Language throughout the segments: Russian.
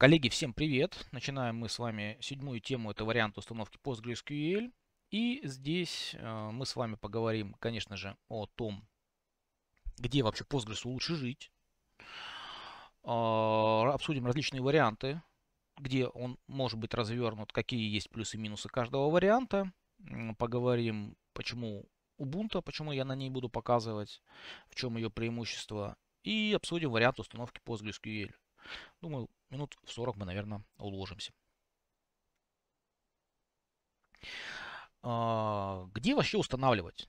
Коллеги, всем привет! Начинаем мы с вами седьмую тему, это вариант установки PostgreSQL. И здесь э, мы с вами поговорим, конечно же, о том, где вообще Postgres лучше жить. Э, обсудим различные варианты, где он может быть развернут, какие есть плюсы и минусы каждого варианта. Поговорим, почему Ubuntu, почему я на ней буду показывать, в чем ее преимущество. И обсудим вариант установки PostgreSQL. Думаю, минут в 40 мы, наверное, уложимся. А, где вообще устанавливать?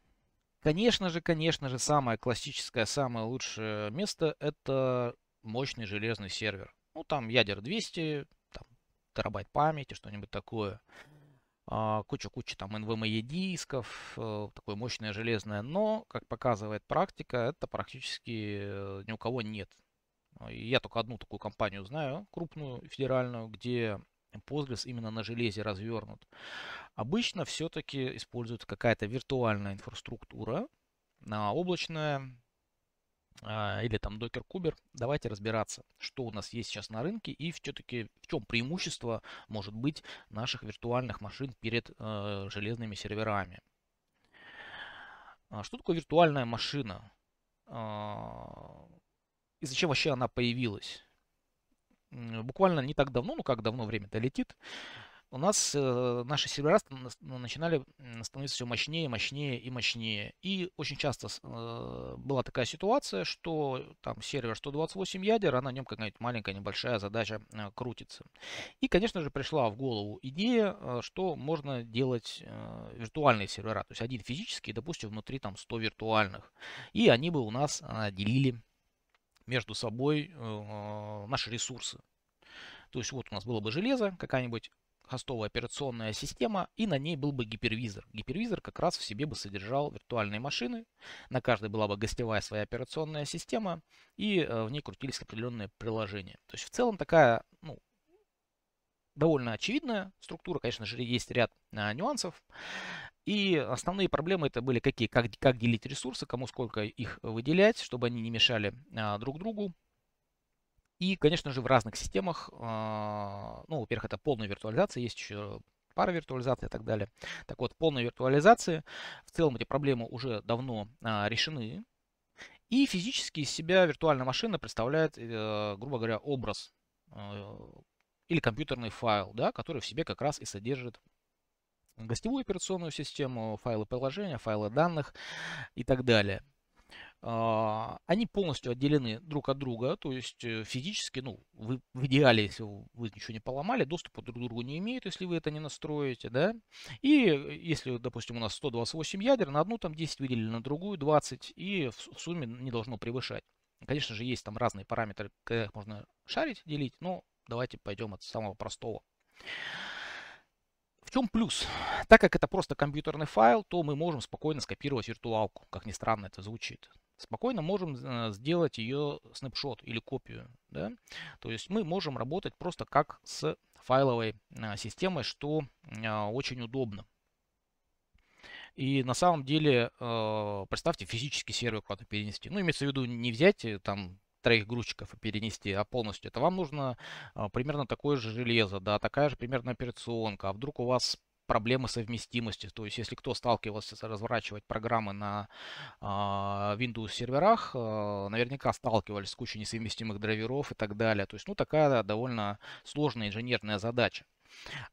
Конечно же, конечно же, самое классическое, самое лучшее место это мощный железный сервер. Ну, там ядер 200, там, терабайт памяти, что-нибудь такое. А, куча-куча там NVMe дисков, э, такое мощное железное. Но, как показывает практика, это практически э, ни у кого нет. Я только одну такую компанию знаю, крупную, федеральную, где Postgres именно на железе развернут. Обычно все-таки используется какая-то виртуальная инфраструктура, облачная а, или там Docker Kuber. Давайте разбираться, что у нас есть сейчас на рынке и все-таки в чем преимущество может быть наших виртуальных машин перед э, железными серверами. А что такое виртуальная машина? И зачем вообще она появилась. Буквально не так давно, ну как давно время-то летит, у нас э, наши сервера начинали становиться все мощнее, мощнее и мощнее. И очень часто э, была такая ситуация, что там сервер 128 ядер, а на нем какая-нибудь маленькая небольшая задача э, крутится. И, конечно же, пришла в голову идея, э, что можно делать э, виртуальные сервера. То есть один физический, допустим, внутри там 100 виртуальных. И они бы у нас э, делили между собой э, наши ресурсы. То есть вот у нас было бы железо, какая-нибудь хостовая операционная система, и на ней был бы гипервизор. Гипервизор как раз в себе бы содержал виртуальные машины, на каждой была бы гостевая своя операционная система, и э, в ней крутились определенные приложения. То есть в целом такая ну, довольно очевидная структура, конечно же, есть ряд а, нюансов. И основные проблемы это были какие? Как, как делить ресурсы, кому сколько их выделять, чтобы они не мешали а, друг другу. И, конечно же, в разных системах, а, ну, во-первых, это полная виртуализация, есть еще пара виртуализации и так далее. Так вот, полная виртуализация, в целом эти проблемы уже давно а, решены. И физически из себя виртуальная машина представляет, э, грубо говоря, образ э, или компьютерный файл, да, который в себе как раз и содержит гостевую операционную систему, файлы приложения, файлы данных и так далее. А, они полностью отделены друг от друга, то есть э, физически, ну, вы, в идеале, если вы ничего не поломали, доступа друг к другу не имеют, если вы это не настроите, да. И э, если, допустим, у нас 128 ядер, на одну там 10 выделили, на другую 20, и в, сумме не должно превышать. Конечно же, есть там разные параметры, их можно шарить, делить, но давайте пойдем от самого простого. В чем плюс? Так как это просто компьютерный файл, то мы можем спокойно скопировать виртуалку. Как ни странно это звучит. Спокойно можем э, сделать ее снапшот или копию. Да? То есть мы можем работать просто как с файловой э, системой, что э, очень удобно. И на самом деле, представьте, физический сервер куда-то перенести. Ну, имеется в виду не взять там троих грузчиков и перенести, а полностью. Это вам нужно а, примерно такое же железо, да, такая же примерно операционка. А вдруг у вас проблемы совместимости. То есть, если кто сталкивался с разворачивать программы на э, Windows серверах, э, наверняка сталкивались с кучей несовместимых драйверов и так далее. То есть, ну, такая довольно сложная инженерная задача.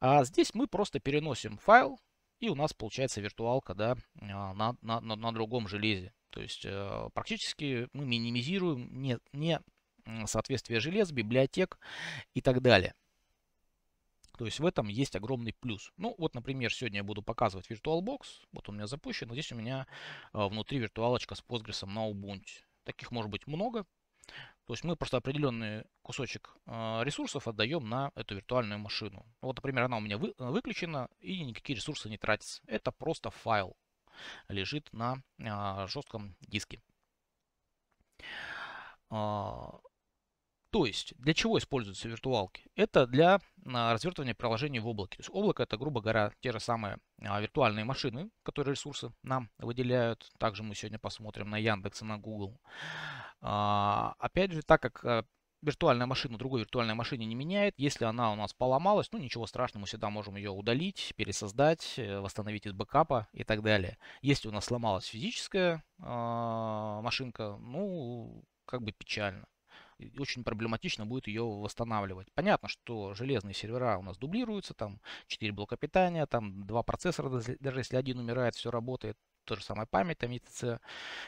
А здесь мы просто переносим файл, и у нас получается виртуалка да, на, на, на, на другом железе. То есть э, практически мы минимизируем не, не соответствие желез, библиотек и так далее. То есть в этом есть огромный плюс. Ну вот, например, сегодня я буду показывать VirtualBox. Вот он у меня запущен. Здесь у меня э, внутри виртуалочка с Postgres на Ubuntu. Таких может быть много. То есть мы просто определенный кусочек э, ресурсов отдаем на эту виртуальную машину. Вот, например, она у меня вы, выключена и никакие ресурсы не тратятся. Это просто файл лежит на а, жестком диске. А, то есть, для чего используются виртуалки? Это для а, развертывания приложений в облаке. То есть, облако это, грубо говоря, те же самые виртуальные машины, которые ресурсы нам выделяют. Также мы сегодня посмотрим на Яндекс и на Google. Опять же, так как виртуальная машина другой виртуальной машине не меняет. Если она у нас поломалась, ну ничего страшного, мы всегда можем ее удалить, пересоздать, э, восстановить из бэкапа и так далее. Если у нас сломалась физическая э, машинка, ну как бы печально. Очень проблематично будет ее восстанавливать. Понятно, что железные сервера у нас дублируются, там 4 блока питания, там 2 процессора, даже если один умирает, все работает. То же самое память, там ETC,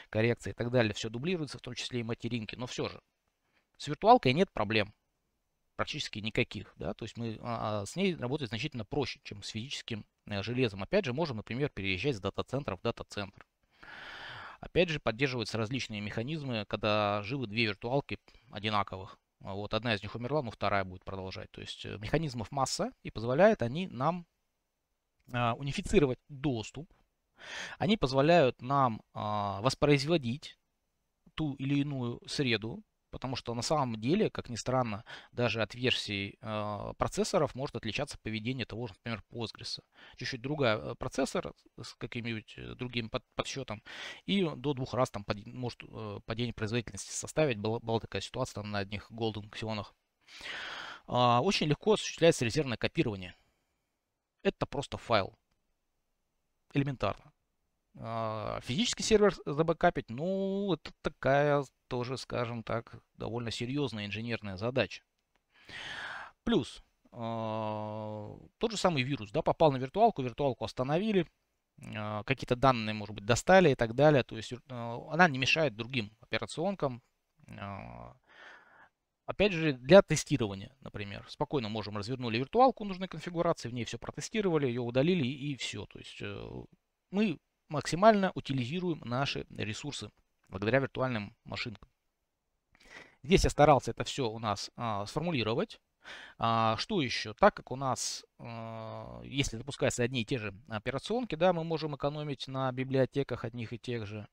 коррекция и так далее. Все дублируется, в том числе и материнки. Но все же, с виртуалкой нет проблем. Практически никаких. Да? То есть мы а, а, с ней работать значительно проще, чем с физическим а, железом. Опять же, можем, например, переезжать с дата-центра в дата-центр. Опять же, поддерживаются различные механизмы, когда живы две виртуалки одинаковых. Вот одна из них умерла, но вторая будет продолжать. То есть э, механизмов масса, и позволяют они нам а, унифицировать доступ. Они позволяют нам а, воспроизводить ту или иную среду, Потому что на самом деле, как ни странно, даже от версий э, процессоров может отличаться поведение того же, например, Postgres. Чуть-чуть другая э, процессор с каким-нибудь э, другим под, подсчетом. И до двух раз там под, может э, падение производительности составить. Была, была такая ситуация там, на одних Golden Xeon. Э, очень легко осуществляется резервное копирование. Это просто файл. Элементарно. Э, физический сервер забэкапить, ну, это такая тоже, скажем так, довольно серьезная инженерная задача. Плюс, э, тот же самый вирус, да, попал на виртуалку, виртуалку остановили, э, какие-то данные, может быть, достали и так далее. То есть э, она не мешает другим операционкам. Опять же, для тестирования, например, спокойно можем развернули виртуалку нужной конфигурации, в ней все протестировали, ее удалили и, и все. То есть э, мы максимально утилизируем наши ресурсы благодаря виртуальным машинкам. Здесь я старался это все у нас а, сформулировать. А, что еще? Так как у нас, а, если запускаются одни и те же операционки, да, мы можем экономить на библиотеках одних и тех же.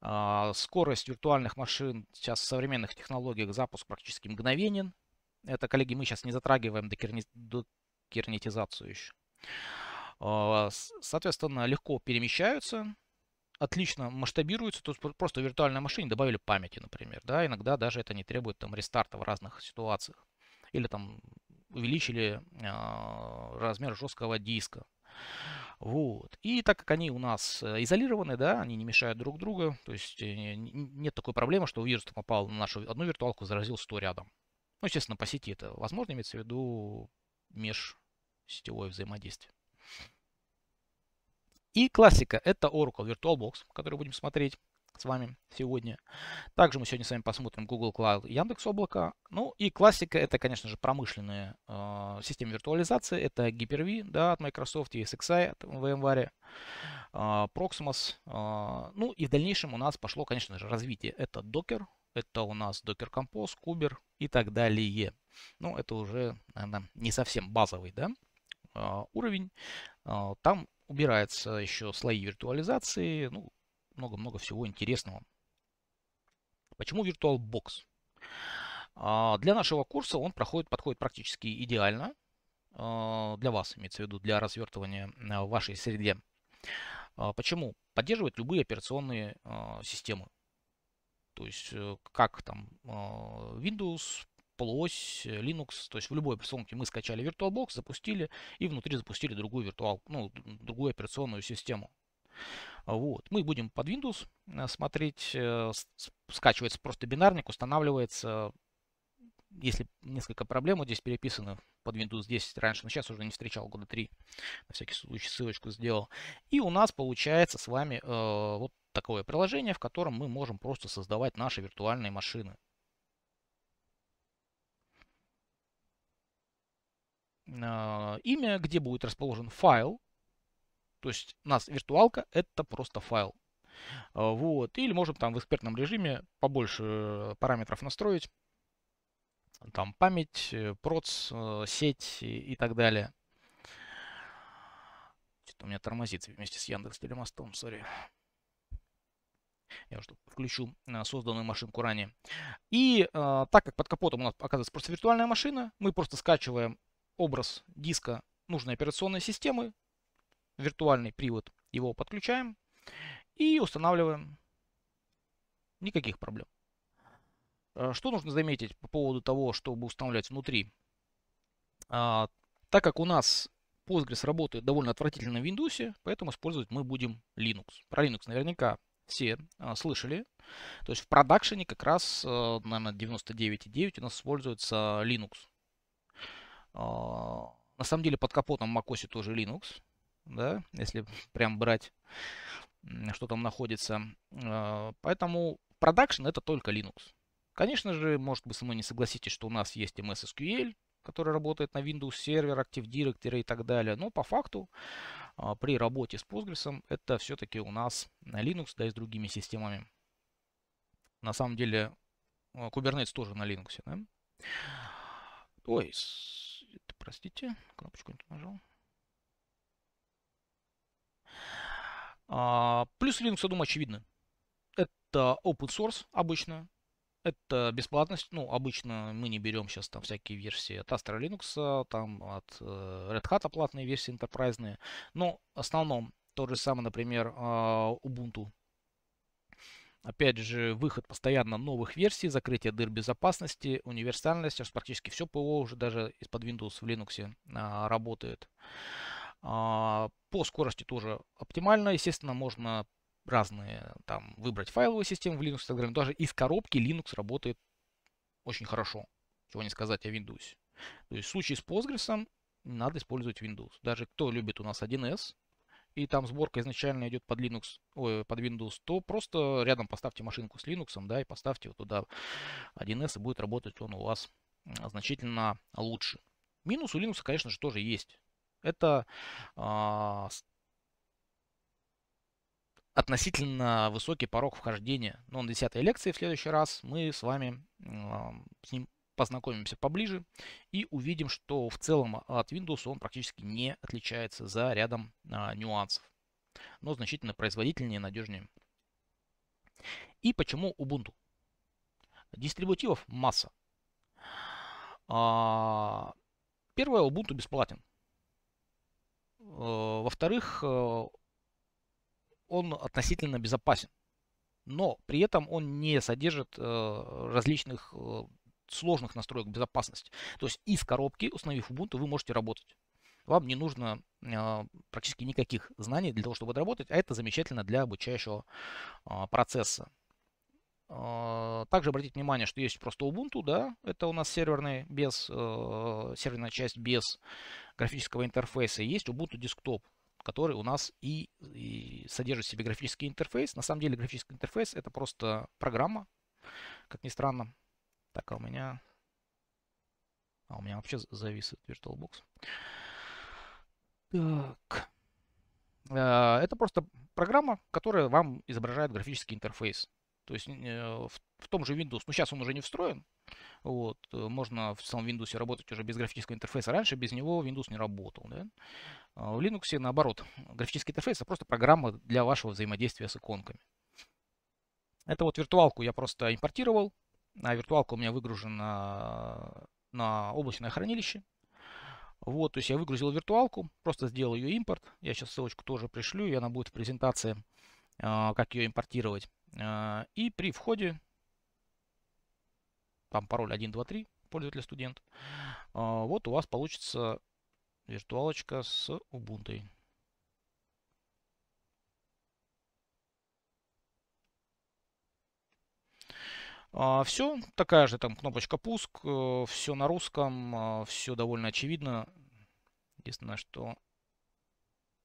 А, скорость виртуальных машин сейчас в современных технологиях запуск практически мгновенен. Это, коллеги, мы сейчас не затрагиваем докернетизацию еще. А, соответственно, легко перемещаются отлично масштабируется, то есть просто в виртуальной машине добавили памяти, например, да, иногда даже это не требует там рестарта в разных ситуациях. Или там увеличили э, размер жесткого диска. Вот. И так как они у нас э, изолированы, да, они не мешают друг другу, то есть э, нет такой проблемы, что вирус попал на нашу одну виртуалку, заразил 100 рядом. Ну, естественно, по сети это возможно, имеется в виду межсетевое взаимодействие. И классика – это Oracle VirtualBox, который будем смотреть с вами сегодня. Также мы сегодня с вами посмотрим Google Cloud, Яндекс Облако. Ну и классика – это, конечно же, промышленные э, системы виртуализации. Это Hyper-V да, от Microsoft, ESXi от VMware, э, Proxmox. Э, ну и в дальнейшем у нас пошло, конечно же, развитие. Это Docker, это у нас Docker Compose, Kuber и так далее. Ну, это уже, наверное, не совсем базовый да, уровень. Там убирается еще слои виртуализации, ну, много-много всего интересного. Почему VirtualBox? А, для нашего курса он проходит, подходит практически идеально. А, для вас, имеется в виду, для развертывания а, в вашей среде. Почему? Поддерживает любые операционные системы. То есть, э, как там Windows, полуось Linux, то есть в любой операционке мы скачали VirtualBox, запустили и внутри запустили другую виртуал, ну, другую операционную систему. Вот. Мы будем под Windows э, смотреть, э, скачивается просто бинарник, устанавливается, если несколько проблем здесь переписаны под Windows 10 раньше, но сейчас уже не встречал, года 3, на всякий случай ссылочку сделал. И у нас получается с вами э, вот такое приложение, в котором мы можем просто создавать наши виртуальные машины. Имя, где будет расположен файл. То есть у нас виртуалка это просто файл. Э, вот. Или можем там в экспертном режиме побольше параметров настроить. Там память, э, проц, э, сеть и, так далее. Что-то у меня тормозит вместе с Яндекс Телемостом, сори. Я уже включу созданную машинку ранее. И э, так как под капотом у нас оказывается просто виртуальная машина, мы просто скачиваем образ диска нужной операционной системы, виртуальный привод, его подключаем и устанавливаем. Никаких проблем. Что нужно заметить по поводу того, чтобы устанавливать внутри? Так как у нас Postgres работает довольно отвратительно в Windows, поэтому использовать мы будем Linux. Про Linux наверняка все а, слышали. То есть в продакшене как раз, а, наверное, 99,9 у нас используется Linux. А, на самом деле под капотом macOS тоже Linux, да, если прям брать, что там находится. А, поэтому продакшн это только Linux. Конечно же, может быть, мной не согласитесь, что у нас есть MS SQL, который работает на Windows Server, Active Directory и так далее. Но по факту а, при работе с Postgres это все-таки у нас на Linux, да и с другими системами. На самом деле Kubernetes тоже на Linux. Да? Ой, простите, кнопочку не нажал. А, плюс Linux, я думаю, очевидно. Это open source обычно. Это бесплатность. Ну, обычно мы не берем сейчас там всякие версии от Astra Linux, там от э, Red Hat платные версии, enterprise. Но в основном то же самое, например, а, Ubuntu. Опять же, выход постоянно новых версий, закрытие дыр безопасности, универсальность. Аж практически все ПО уже даже из-под Windows в Linux а, работает. А, по скорости тоже оптимально. Естественно, можно разные, там, выбрать файловую систему в Linux и так. Даже из коробки Linux работает очень хорошо. Чего не сказать о Windows. То есть в случае с Postgres надо использовать Windows. Даже кто любит у нас 1С, и там сборка изначально идет под Linux, ой, под Windows, то просто рядом поставьте машинку с Linux, да, и поставьте вот туда 1С, и будет работать он у вас значительно лучше. Минус у Linux, конечно же, тоже есть. Это а, относительно высокий порог вхождения. Но на 10 лекции в следующий раз мы с вами с ним познакомимся поближе и увидим, что в целом от Windows он практически не отличается за рядом а, нюансов, но значительно производительнее и надежнее. И почему Ubuntu? Дистрибутивов масса. А, первое, Ubuntu бесплатен. А, во-вторых, э, он относительно безопасен. Но при этом он не содержит э, различных сложных настроек безопасности. То есть из коробки, установив Ubuntu, вы можете работать. Вам не нужно э, практически никаких знаний для того, чтобы работать, а это замечательно для обучающего э, процесса. Э, также обратите внимание, что есть просто Ubuntu, да, это у нас серверный без, э, серверная часть без графического интерфейса. Есть Ubuntu Desktop, который у нас и, и содержит в себе графический интерфейс. На самом деле графический интерфейс это просто программа, как ни странно. Так, а у меня... А у меня вообще завис VirtualBox. Так. Э, это просто программа, которая вам изображает графический интерфейс. То есть э, в том же Windows, ну сейчас он уже не встроен, вот, э, можно в самом Windows работать уже без графического интерфейса. Раньше без него Windows не работал. Да? А в Linux, наоборот, графический интерфейс – это просто программа для вашего взаимодействия с иконками. Это вот виртуалку я просто импортировал. А виртуалка у меня выгружена на облачное хранилище. Вот, то есть я выгрузил виртуалку, просто сделал ее импорт. Я сейчас ссылочку тоже пришлю, и она будет в презентации, а, как ее импортировать. А, и при входе, там пароль 123, пользователь студент, вот у вас получится виртуалочка с Ubuntu. Все, такая же там кнопочка пуск, э, все на русском, а, все довольно очевидно. Единственное, что,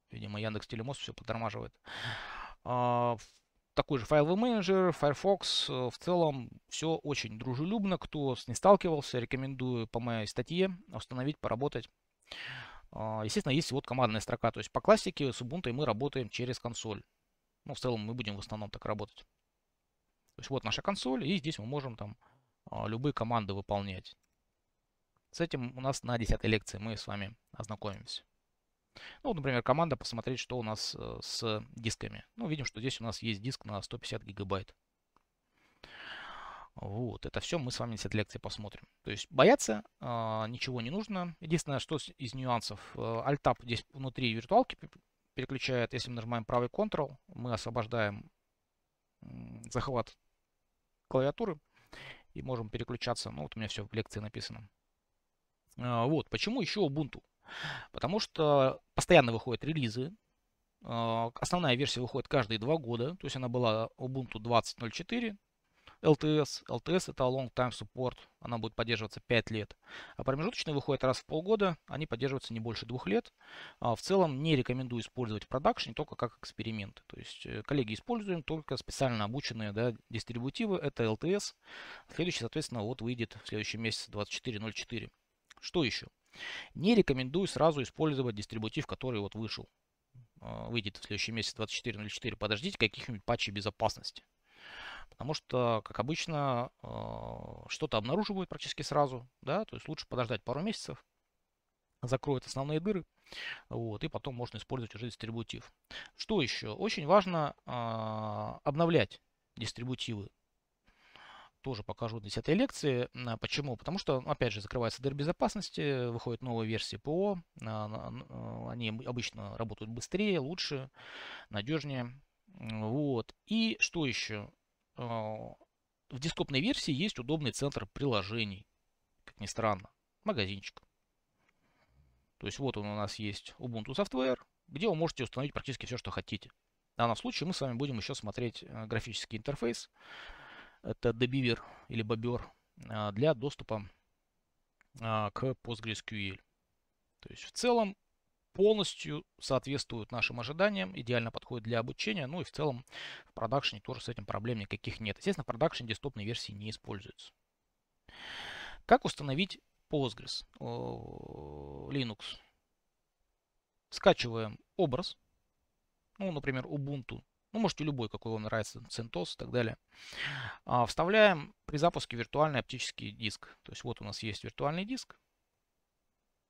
видимо, Яндекс Телемост все подтормаживает. А, такой же файловый менеджер, Firefox. Э, в целом все очень дружелюбно. Кто с ней сталкивался, рекомендую по моей статье установить, поработать. А, естественно, есть вот командная строка. То есть по классике с Ubuntu мы работаем через консоль. Ну, в целом мы будем в основном так работать. То есть вот наша консоль, и здесь мы можем там а, любые команды выполнять. С этим у нас на 10 лекции мы с вами ознакомимся. Ну, например, команда посмотреть, что у нас э, с дисками. Ну, видим, что здесь у нас есть диск на 150 гигабайт. Вот, это все мы с вами 10 лекций посмотрим. То есть бояться э, ничего не нужно. Единственное, что из нюансов, э, Alt-Tab здесь внутри виртуалки переключает. Если мы нажимаем правый Ctrl, мы освобождаем э, захват клавиатуры. И можем переключаться. Ну, вот у меня все в лекции написано. А, вот, почему еще Ubuntu? Потому что постоянно выходят релизы. А, основная версия выходит каждые два года. То есть она была Ubuntu 20.04, LTS. LTS это Long Time Support. Она будет поддерживаться 5 лет. А промежуточные выходят раз в полгода. Они поддерживаются не больше двух лет. А в целом не рекомендую использовать в продакшене только как эксперименты. То есть э, коллеги используем только специально обученные да, дистрибутивы. Это LTS. Следующий, соответственно, вот выйдет в следующем месяце 24.04. Что еще? Не рекомендую сразу использовать дистрибутив, который вот вышел. А, выйдет в следующем месяце 24.04. Подождите каких-нибудь патчей безопасности. Потому что, как обычно, а, что-то обнаруживают практически сразу. Да? То есть лучше подождать пару месяцев, закроют основные дыры, вот, и потом можно использовать уже дистрибутив. Что еще? Очень важно э, обновлять дистрибутивы тоже покажу в 10 лекции. А, почему? Потому что, опять же, закрывается дырь безопасности, выходят новые версии ПО, а, а, они обычно работают быстрее, лучше, надежнее. Вот. И что еще? В десктопной версии есть удобный центр приложений, как ни странно, магазинчик. То есть вот он у нас есть Ubuntu Software, где вы можете установить практически все, что хотите. В данном случае мы с вами будем еще смотреть э, графический интерфейс это dbeaver или бобер а, для доступа а, к PostgreSQL. То есть в целом полностью соответствует нашим ожиданиям, идеально подходит для обучения, ну и в целом в продакшене тоже с этим проблем никаких нет. Естественно, в продакшене десктопной версии не используется. Как установить Postgres Linux? Скачиваем образ, ну, например, Ubuntu ну, можете любой, какой вам нравится, CentOS и так далее. А, вставляем при запуске виртуальный оптический диск. То есть вот у нас есть виртуальный диск.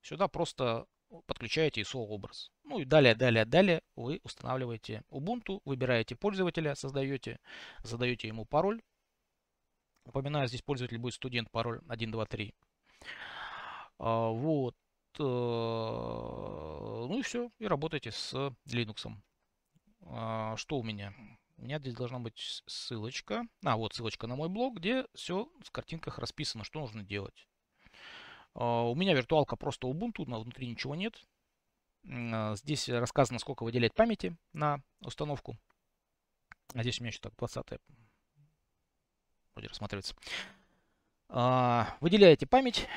Сюда просто подключаете ISO образ. Ну и далее, далее, далее вы устанавливаете Ubuntu, выбираете пользователя, создаете, задаете ему пароль. Напоминаю, здесь пользователь будет студент, пароль 123. А, вот. Э, ну и все, и работаете с Linux. А, что у меня? У меня здесь должна быть ссылочка. А, вот ссылочка на мой блог, где все в картинках расписано, что нужно делать. А, у меня виртуалка просто Ubuntu, но внутри ничего нет. А, здесь рассказано, сколько выделять памяти на установку. А здесь у меня еще так 20 вроде рассматривается. Выделяете память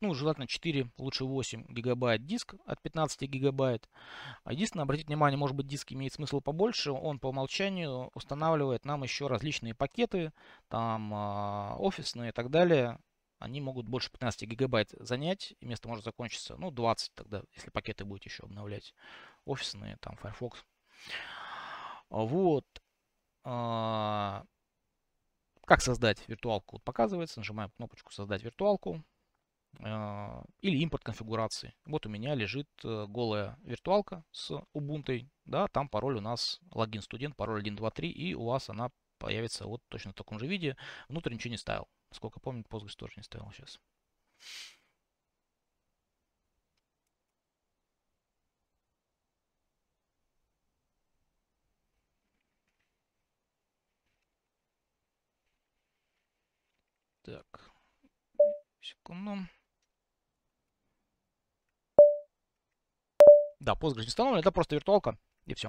ну, желательно 4, лучше 8 гигабайт диск от 15 гигабайт. А единственное, обратите внимание, может быть диск имеет смысл побольше, он по умолчанию устанавливает нам еще различные пакеты, там офисные и так далее. Они могут больше 15 гигабайт занять, и место может закончиться, ну, 20 тогда, если пакеты будете еще обновлять. Офисные, там, Firefox. Вот. А, как создать виртуалку? Показывается. Нажимаем кнопочку «Создать виртуалку». А, или импорт конфигурации. Вот у меня лежит э, голая виртуалка с Ubuntu, да, там пароль у нас логин студент, пароль 123, и у вас она появится вот точно в таком же виде. Внутрь ничего не ставил. Сколько помню, Postgres тоже не ставил сейчас. Так, секунду. Да, Postgres не установлен, это просто виртуалка, и все.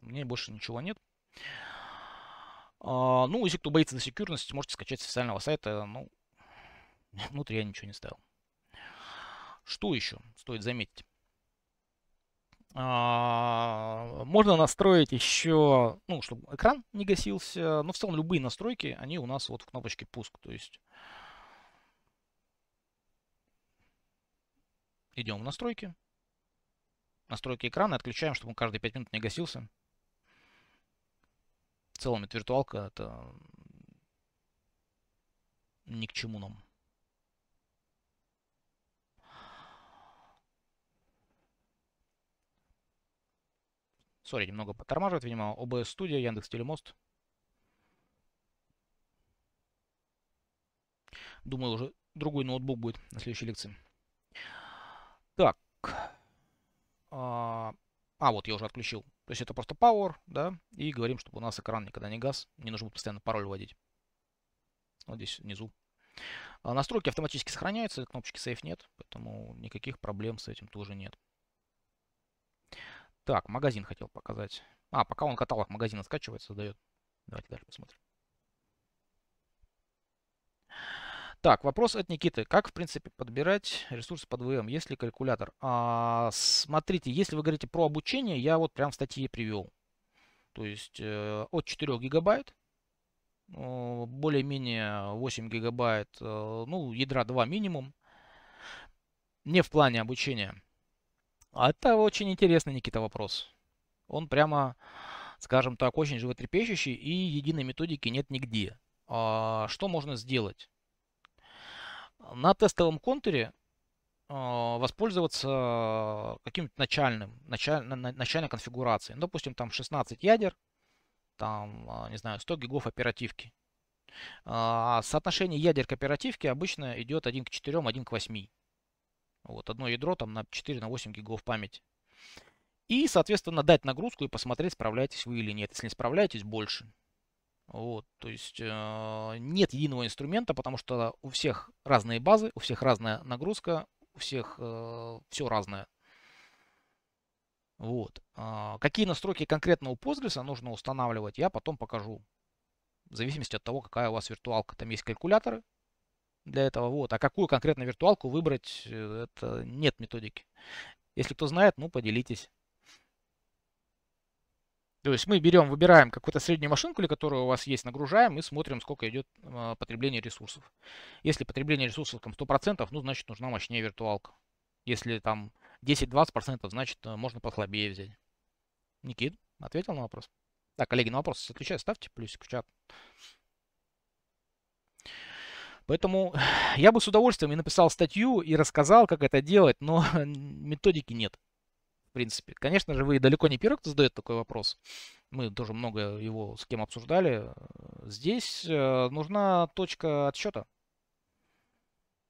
У меня больше ничего нет. А, ну, если кто боится за секьюрность, можете скачать с официального сайта. Ну, внутри я ничего не ставил. Что еще стоит заметить? А, можно настроить еще, ну, чтобы экран не гасился. Но в целом любые настройки, они у нас вот в кнопочке пуск. То есть идем в настройки настройки экрана, отключаем, чтобы он каждые 5 минут не гасился. В целом это виртуалка, это ни к чему нам. Сори, немного подтормаживает, видимо, OBS Studio, Яндекс Телемост. Думаю, уже другой ноутбук будет на следующей лекции. Так. А, а, вот я уже отключил. То есть это просто Power, да, и говорим, чтобы у нас экран никогда не газ, не нужно постоянно пароль вводить. вот здесь внизу. А настройки автоматически сохраняются, кнопочки Save нет, поэтому никаких проблем с этим тоже нет. Так, магазин хотел показать. А, пока он каталог магазина скачивает, создает. Давайте дальше посмотрим. Так, вопрос от Никиты. Как, в принципе, подбирать ресурсы под ВМ? Есть ли калькулятор? А, смотрите, если вы говорите про обучение, я вот прям в статье привел. То есть э, от 4 гигабайт, э, более-менее 8 гигабайт, э, ну, ядра 2 минимум. Не в плане обучения. Это очень интересный, Никита, вопрос. Он прямо, скажем так, очень животрепещущий, и единой методики нет нигде. А, что можно сделать? На тестовом контуре а, воспользоваться каким-то начальным, началь, начальной конфигурацией. Ну, допустим, там 16 ядер, там, а, не знаю, 100 гигов оперативки. А соотношение ядер к оперативке обычно идет 1 к 4, 1 к 8. Вот, одно ядро там на 4, на 8 гигов памяти. И, соответственно, дать нагрузку и посмотреть, справляетесь вы или нет. Если не справляетесь, больше. Вот, то есть э, нет единого инструмента, потому что у всех разные базы, у всех разная нагрузка, у всех э, все разное. Вот. Э, какие настройки конкретно у Postgres нужно устанавливать, я потом покажу. В зависимости от того, какая у вас виртуалка. Там есть калькуляторы для этого. Вот. А какую конкретно виртуалку выбрать, э, это нет методики. Если кто знает, ну поделитесь. То есть мы берем, выбираем какую-то среднюю машинку, или которую у вас есть, нагружаем и смотрим, сколько идет э, потребление ресурсов. Если потребление ресурсов там 100%, ну, значит, нужна мощнее виртуалка. Если там 10-20%, значит, э, можно послабее взять. Никит, ответил на вопрос? Да, коллеги, на вопрос отвечаю, ставьте плюсик в чат. Поэтому я бы с удовольствием и написал статью, и рассказал, как это делать, но методики нет принципе. Конечно же, вы далеко не первый, кто задает такой вопрос. Мы тоже много его с кем обсуждали. Здесь э, нужна точка отсчета.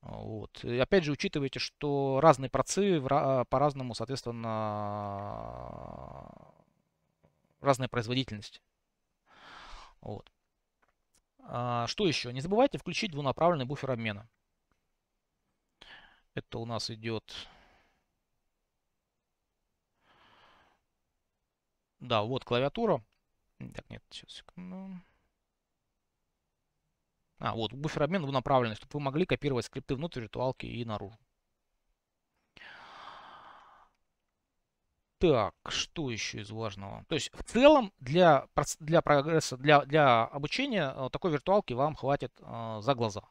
Вот. И опять же, учитывайте, что разные процы по-разному, соответственно, разная производительность. Вот. А, что еще? Не забывайте включить двунаправленный буфер обмена. Это у нас идет Да, вот клавиатура. Так, нет, сейчас, секунду. А, вот, буфер обмена направленный, чтобы вы могли копировать скрипты внутрь виртуалки и наружу. Так, что еще из важного? То есть в целом для, для прогресса, для, для обучения э, такой виртуалки вам хватит э, за глаза.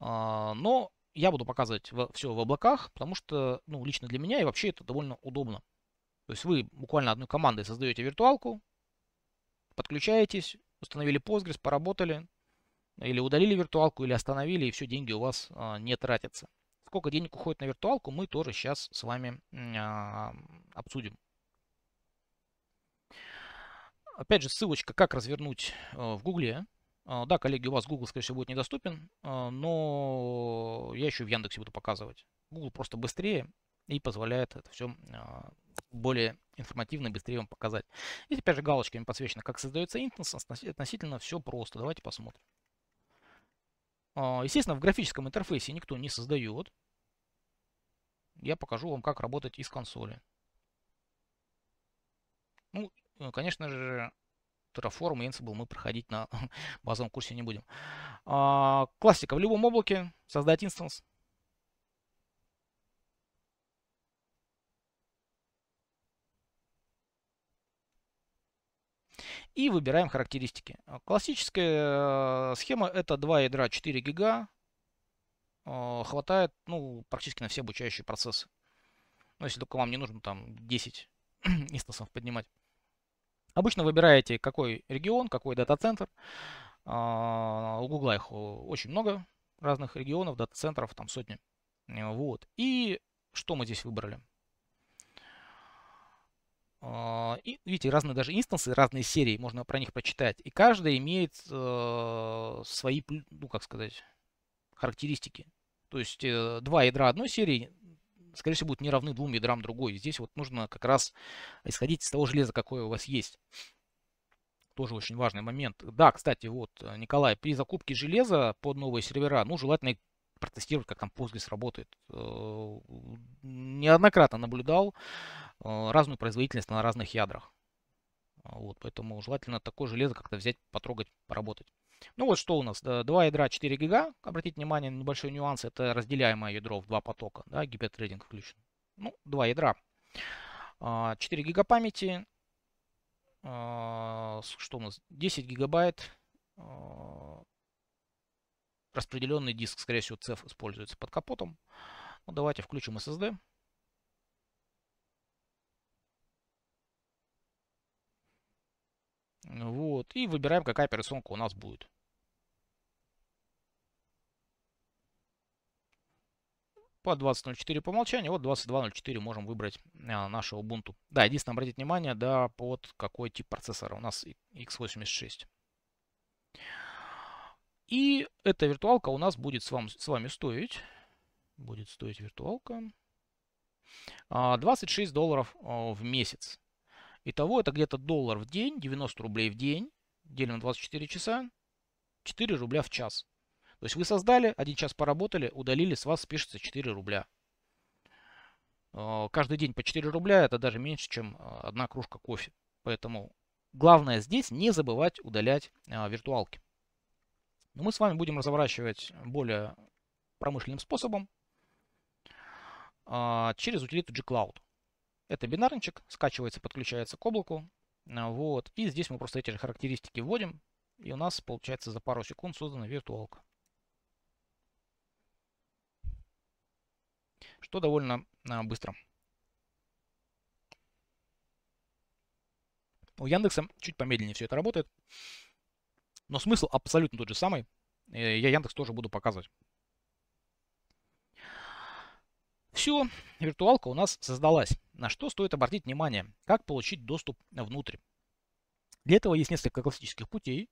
Э, но я буду показывать все в облаках, потому что ну, лично для меня и вообще это довольно удобно. То есть вы буквально одной командой создаете виртуалку, подключаетесь, установили Postgres, поработали, или удалили виртуалку, или остановили, и все, деньги у вас а, не тратятся. Сколько денег уходит на виртуалку, мы тоже сейчас с вами а, обсудим. Опять же, ссылочка, как развернуть а, в Гугле. А, да, коллеги, у вас Google, скорее всего, будет недоступен, а, но я еще в Яндексе буду показывать. Google просто быстрее и позволяет это все а, более информативно и быстрее вам показать. Здесь опять же галочками подсвечено, как создается инстанс, относительно все просто. Давайте посмотрим. А, естественно, в графическом интерфейсе никто не создает. Я покажу вам, как работать из консоли. Ну, э, конечно же, Terraform и Ansible мы проходить на базовом курсе не будем. А, классика. В любом облаке создать инстанс. И выбираем характеристики. А, классическая э, схема это 2 ядра 4 гига. Э, хватает ну, практически на все обучающие процессы. Ну, если только вам не нужно там 10 инстансов поднимать. Обычно выбираете какой регион, какой дата-центр. У Google их очень много разных регионов, дата-центров, там сотни. Вот. И что мы здесь выбрали? А, и видите, разные даже инстансы, разные серии, можно про них прочитать. И каждая имеет э, свои, ну как сказать, характеристики. То есть э, два ядра одной серии, скорее всего, будут не равны двум ядрам другой. Здесь вот нужно как раз исходить из того железа, какое у вас есть. Тоже очень важный момент. Да, кстати, вот, Николай, при закупке железа под новые сервера, ну, желательно протестировать, как там Postgres работает. Э, неоднократно наблюдал э, разную производительность на разных ядрах. Вот, поэтому желательно такое железо как-то взять, потрогать, поработать. Ну вот что у нас. Два ядра 4 гига. Обратите внимание на небольшой нюанс. Это разделяемое ядро в два потока. Да, гипертрейдинг включен. Ну, два ядра. 4 а, гига памяти. А, что у нас? 10 гигабайт. А, распределенный диск, скорее всего, CEF используется под капотом. Ну, давайте включим SSD. Вот. И выбираем, какая операционка у нас будет. По 20.04 по умолчанию, вот 22.04 можем выбрать а, наше Ubuntu. Да, единственное, обратите внимание, да, под какой тип процессора. У нас x86. И эта виртуалка у нас будет с, вам, с вами стоить. Будет стоить виртуалка 26 а, долларов а, в месяц. Итого это где-то доллар в день, 90 рублей в день, делим на 24 часа, 4 рубля в час. То есть вы создали, один час поработали, удалили, с вас спишется 4 рубля. А, каждый день по 4 рубля это даже меньше, чем а, одна кружка кофе. Поэтому главное здесь не забывать удалять а, виртуалки. Но мы с вами будем разворачивать более промышленным способом через утилиту gcloud. Это бинарничек, скачивается, подключается к облаку. А, вот. И здесь мы просто эти же характеристики вводим. И у нас получается за пару секунд создана виртуалка. Что довольно а, быстро. У Яндекса чуть помедленнее все это работает. Но смысл абсолютно тот же самый. Э, я Яндекс тоже буду показывать. Все, виртуалка у нас создалась. На что стоит обратить внимание? Как получить доступ внутрь? Для этого есть несколько классических путей.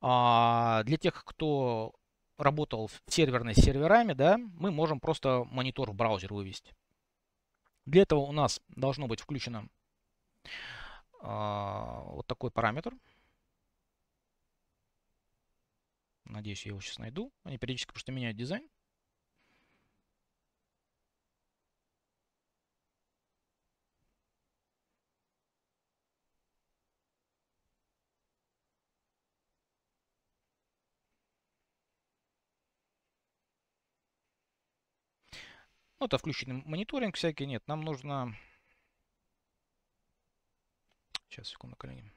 А для тех, кто работал в серверной с серверами, да, мы можем просто монитор в браузер вывести. Для этого у нас должно быть включено а, вот такой параметр. Надеюсь, я его сейчас найду. Они периодически просто меняют дизайн. Ну, это включенный мониторинг всякий. Нет, нам нужно... Сейчас, секунду, колени.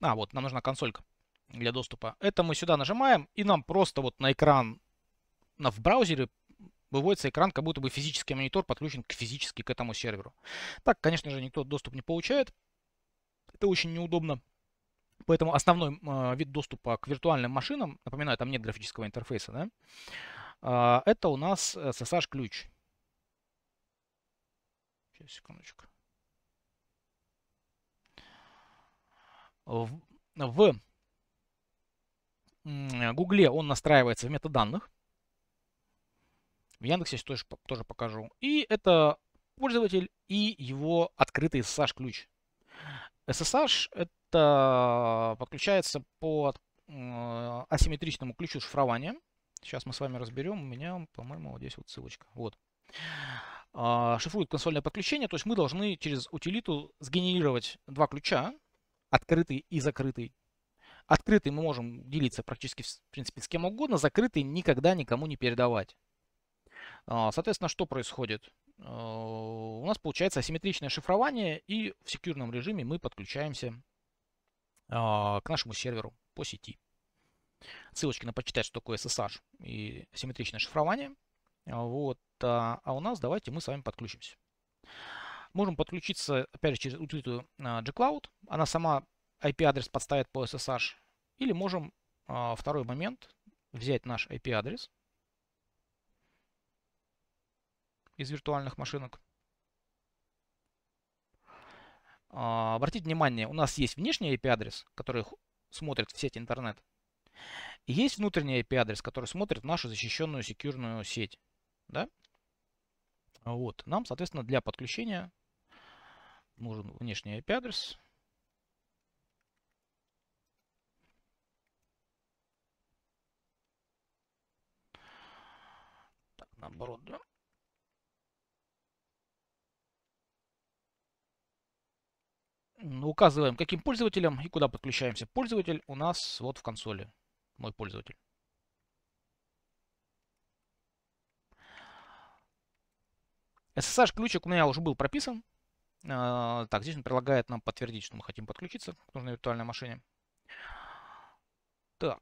А, вот, нам нужна консолька для доступа. Это мы сюда нажимаем, и нам просто вот на экран на, в браузере выводится экран, как будто бы физический монитор подключен к физически к этому серверу. Так, конечно же, никто доступ не получает. Это очень неудобно. Поэтому основной э, вид доступа к виртуальным машинам, напоминаю, там нет графического интерфейса, да, это у нас SSH-ключ. Сейчас, секундочку. В, в Гугле он настраивается в метаданных. В Яндексе тоже, тоже покажу. И это пользователь и его открытый SSH-ключ. SSH это подключается по асимметричному ключу шифрования. Сейчас мы с вами разберем. У меня, по-моему, вот здесь вот ссылочка. Вот. А, шифрует консольное подключение. То есть мы должны через утилиту сгенерировать два ключа. Открытый и закрытый. Открытый мы можем делиться практически, в принципе, с кем угодно. Закрытый никогда никому не передавать. А, соответственно, что происходит? А, у нас получается асимметричное шифрование, и в секьюрном режиме мы подключаемся к нашему серверу по сети ссылочки на почитать, что такое SSH и симметричное шифрование. Вот. А, а у нас давайте мы с вами подключимся. Можем подключиться, опять же, через утилиту а, gcloud. Она сама IP-адрес подставит по SSH. Или можем, а, второй момент, взять наш IP-адрес из виртуальных машинок. Обратите внимание, у нас есть внешний IP-адрес, который смотрит в сеть интернет. Есть внутренний IP-адрес, который смотрит нашу защищенную секьюрную сеть. Да? Вот. Нам, соответственно, для подключения нужен внешний IP-адрес. Так, наоборот, да. указываем, каким пользователем и куда подключаемся. Пользователь у нас вот в консоли. Мой пользователь. SSH-ключик у меня уже был прописан. А, так, здесь он предлагает нам подтвердить, что мы хотим подключиться к нужной виртуальной машине. Так.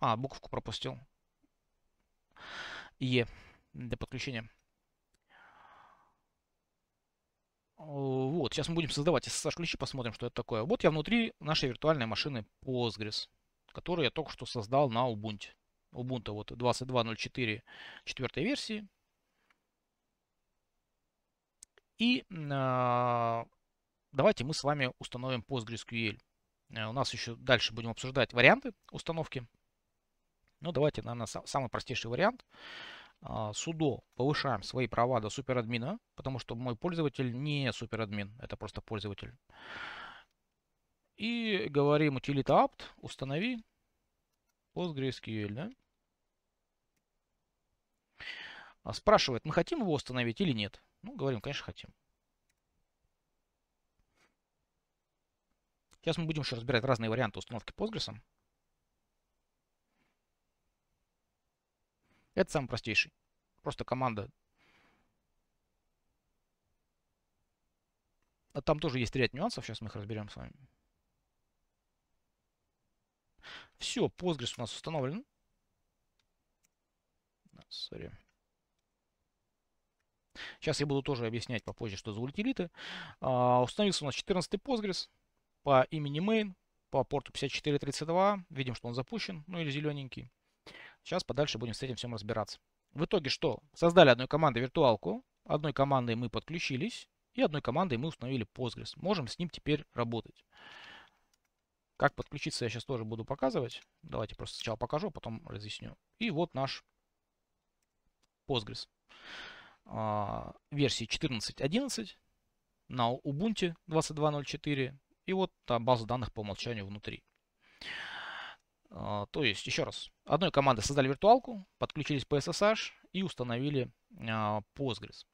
А, буковку пропустил. Е для подключения. Вот, сейчас мы будем создавать SSH-ключи, посмотрим, что это такое. Вот я внутри нашей виртуальной машины Postgres, которую я только что создал на Ubuntu. Ubuntu вот 22.04 четвертой версии. И э, давайте мы с вами установим PostgreSQL. Э, у нас еще дальше будем обсуждать варианты установки. Ну, давайте, наверное, самый простейший вариант. А, судо повышаем свои права до суперадмина, потому что мой пользователь не суперадмин, это просто пользователь. И говорим утилита apt, установи PostgreSQL. Да? А, спрашивает, мы хотим его установить или нет. Ну, говорим, конечно, хотим. Сейчас мы будем еще разбирать разные варианты установки Postgres. Это самый простейший. Просто команда. А там тоже есть ряд нюансов, сейчас мы их разберем с вами. Все, Postgres у нас установлен. Sorry. Сейчас я буду тоже объяснять попозже, что за утилиты. А, установился у нас 14 Postgres по имени main, по порту 5432. Видим, что он запущен, ну или зелененький. Сейчас подальше будем с этим всем разбираться. В итоге что? Создали одной командой виртуалку, одной командой мы подключились, и одной командой мы установили Postgres. Можем с ним теперь работать. Как подключиться я сейчас тоже буду показывать. Давайте просто сначала покажу, а потом разъясню. И вот наш Postgres. А, версии 14.11 на Ubuntu 22.04. И вот та база данных по умолчанию внутри. А, то есть, еще раз, одной командой создали виртуалку, подключились по SSH и установили а, Postgres.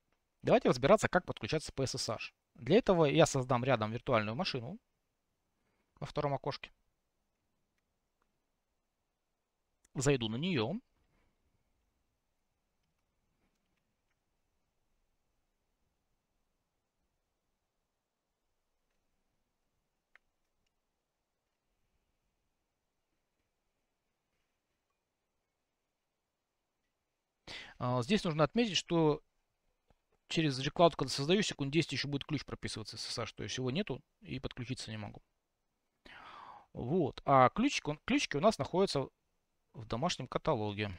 Давайте разбираться, как подключаться по SSH. Для этого я создам рядом виртуальную машину во втором окошке. Зайду на нее. А, здесь нужно отметить, что через gCloud, когда создаю, секунд 10 еще будет ключ прописываться SSH, то есть его нету и подключиться не могу. Вот. А ключик, он, ключики у нас находятся в домашнем каталоге.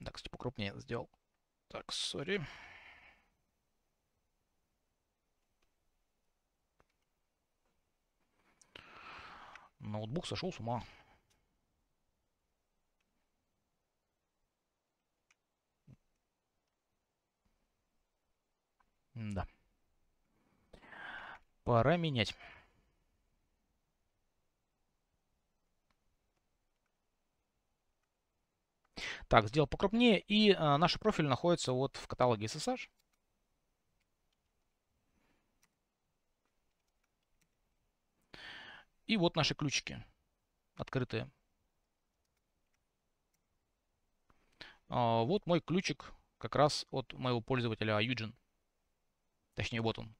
Да, кстати, покрупнее сделал. Так, сори. Ноутбук сошел с ума. Да. Пора менять. Так, сделал покрупнее. И а, наш профиль находится вот в каталоге SSH. И вот наши ключики открытые. А, вот мой ключик как раз от моего пользователя Eugen. Точнее, вот он.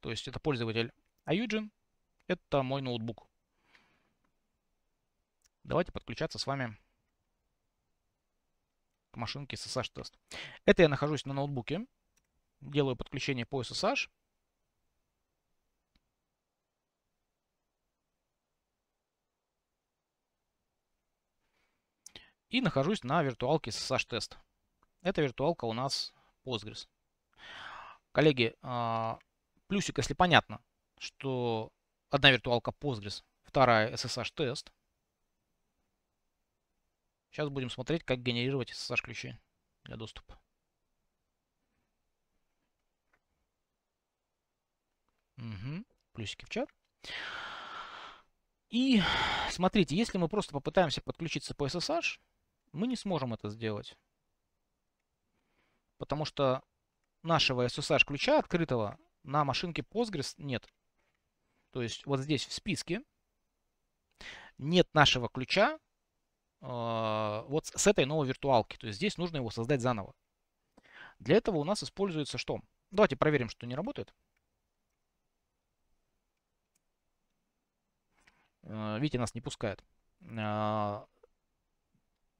То есть это пользователь Eugen. Это мой ноутбук. Давайте подключаться с вами к машинке SSH тест. Это я нахожусь на ноутбуке. Делаю подключение по SSH. И нахожусь на виртуалке SSH тест. Эта виртуалка у нас Postgres. Коллеги, а, плюсик, если понятно, что одна виртуалка Postgres, вторая SSH-тест. Сейчас будем смотреть, как генерировать SSH-ключи для доступа. Угу. Плюсики в чат. И смотрите, если мы просто попытаемся подключиться по SSH, мы не сможем это сделать. Потому что нашего SSH ключа открытого на машинке Postgres нет. То есть вот здесь в списке нет нашего ключа э, вот с этой новой виртуалки. То есть здесь нужно его создать заново. Для этого у нас используется что? Давайте проверим, что не работает. Э, видите, нас не пускает. Э,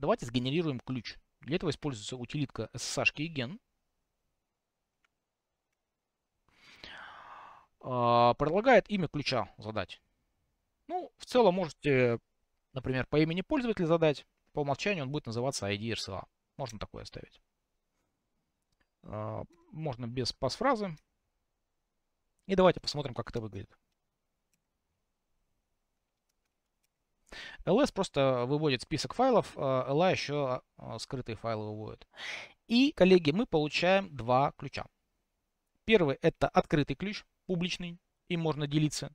давайте сгенерируем ключ. Для этого используется утилитка SSH keygen. Э, предлагает имя ключа задать. Ну, в целом можете, например, по имени пользователя задать. По умолчанию он будет называться ID RSA. Можно такое оставить. Можно без пас-фразы. И давайте посмотрим, как это выглядит. Ls просто выводит список файлов, а la еще а, скрытые файлы выводит. И, коллеги, мы получаем два ключа. Первый это открытый ключ, публичный, им можно делиться.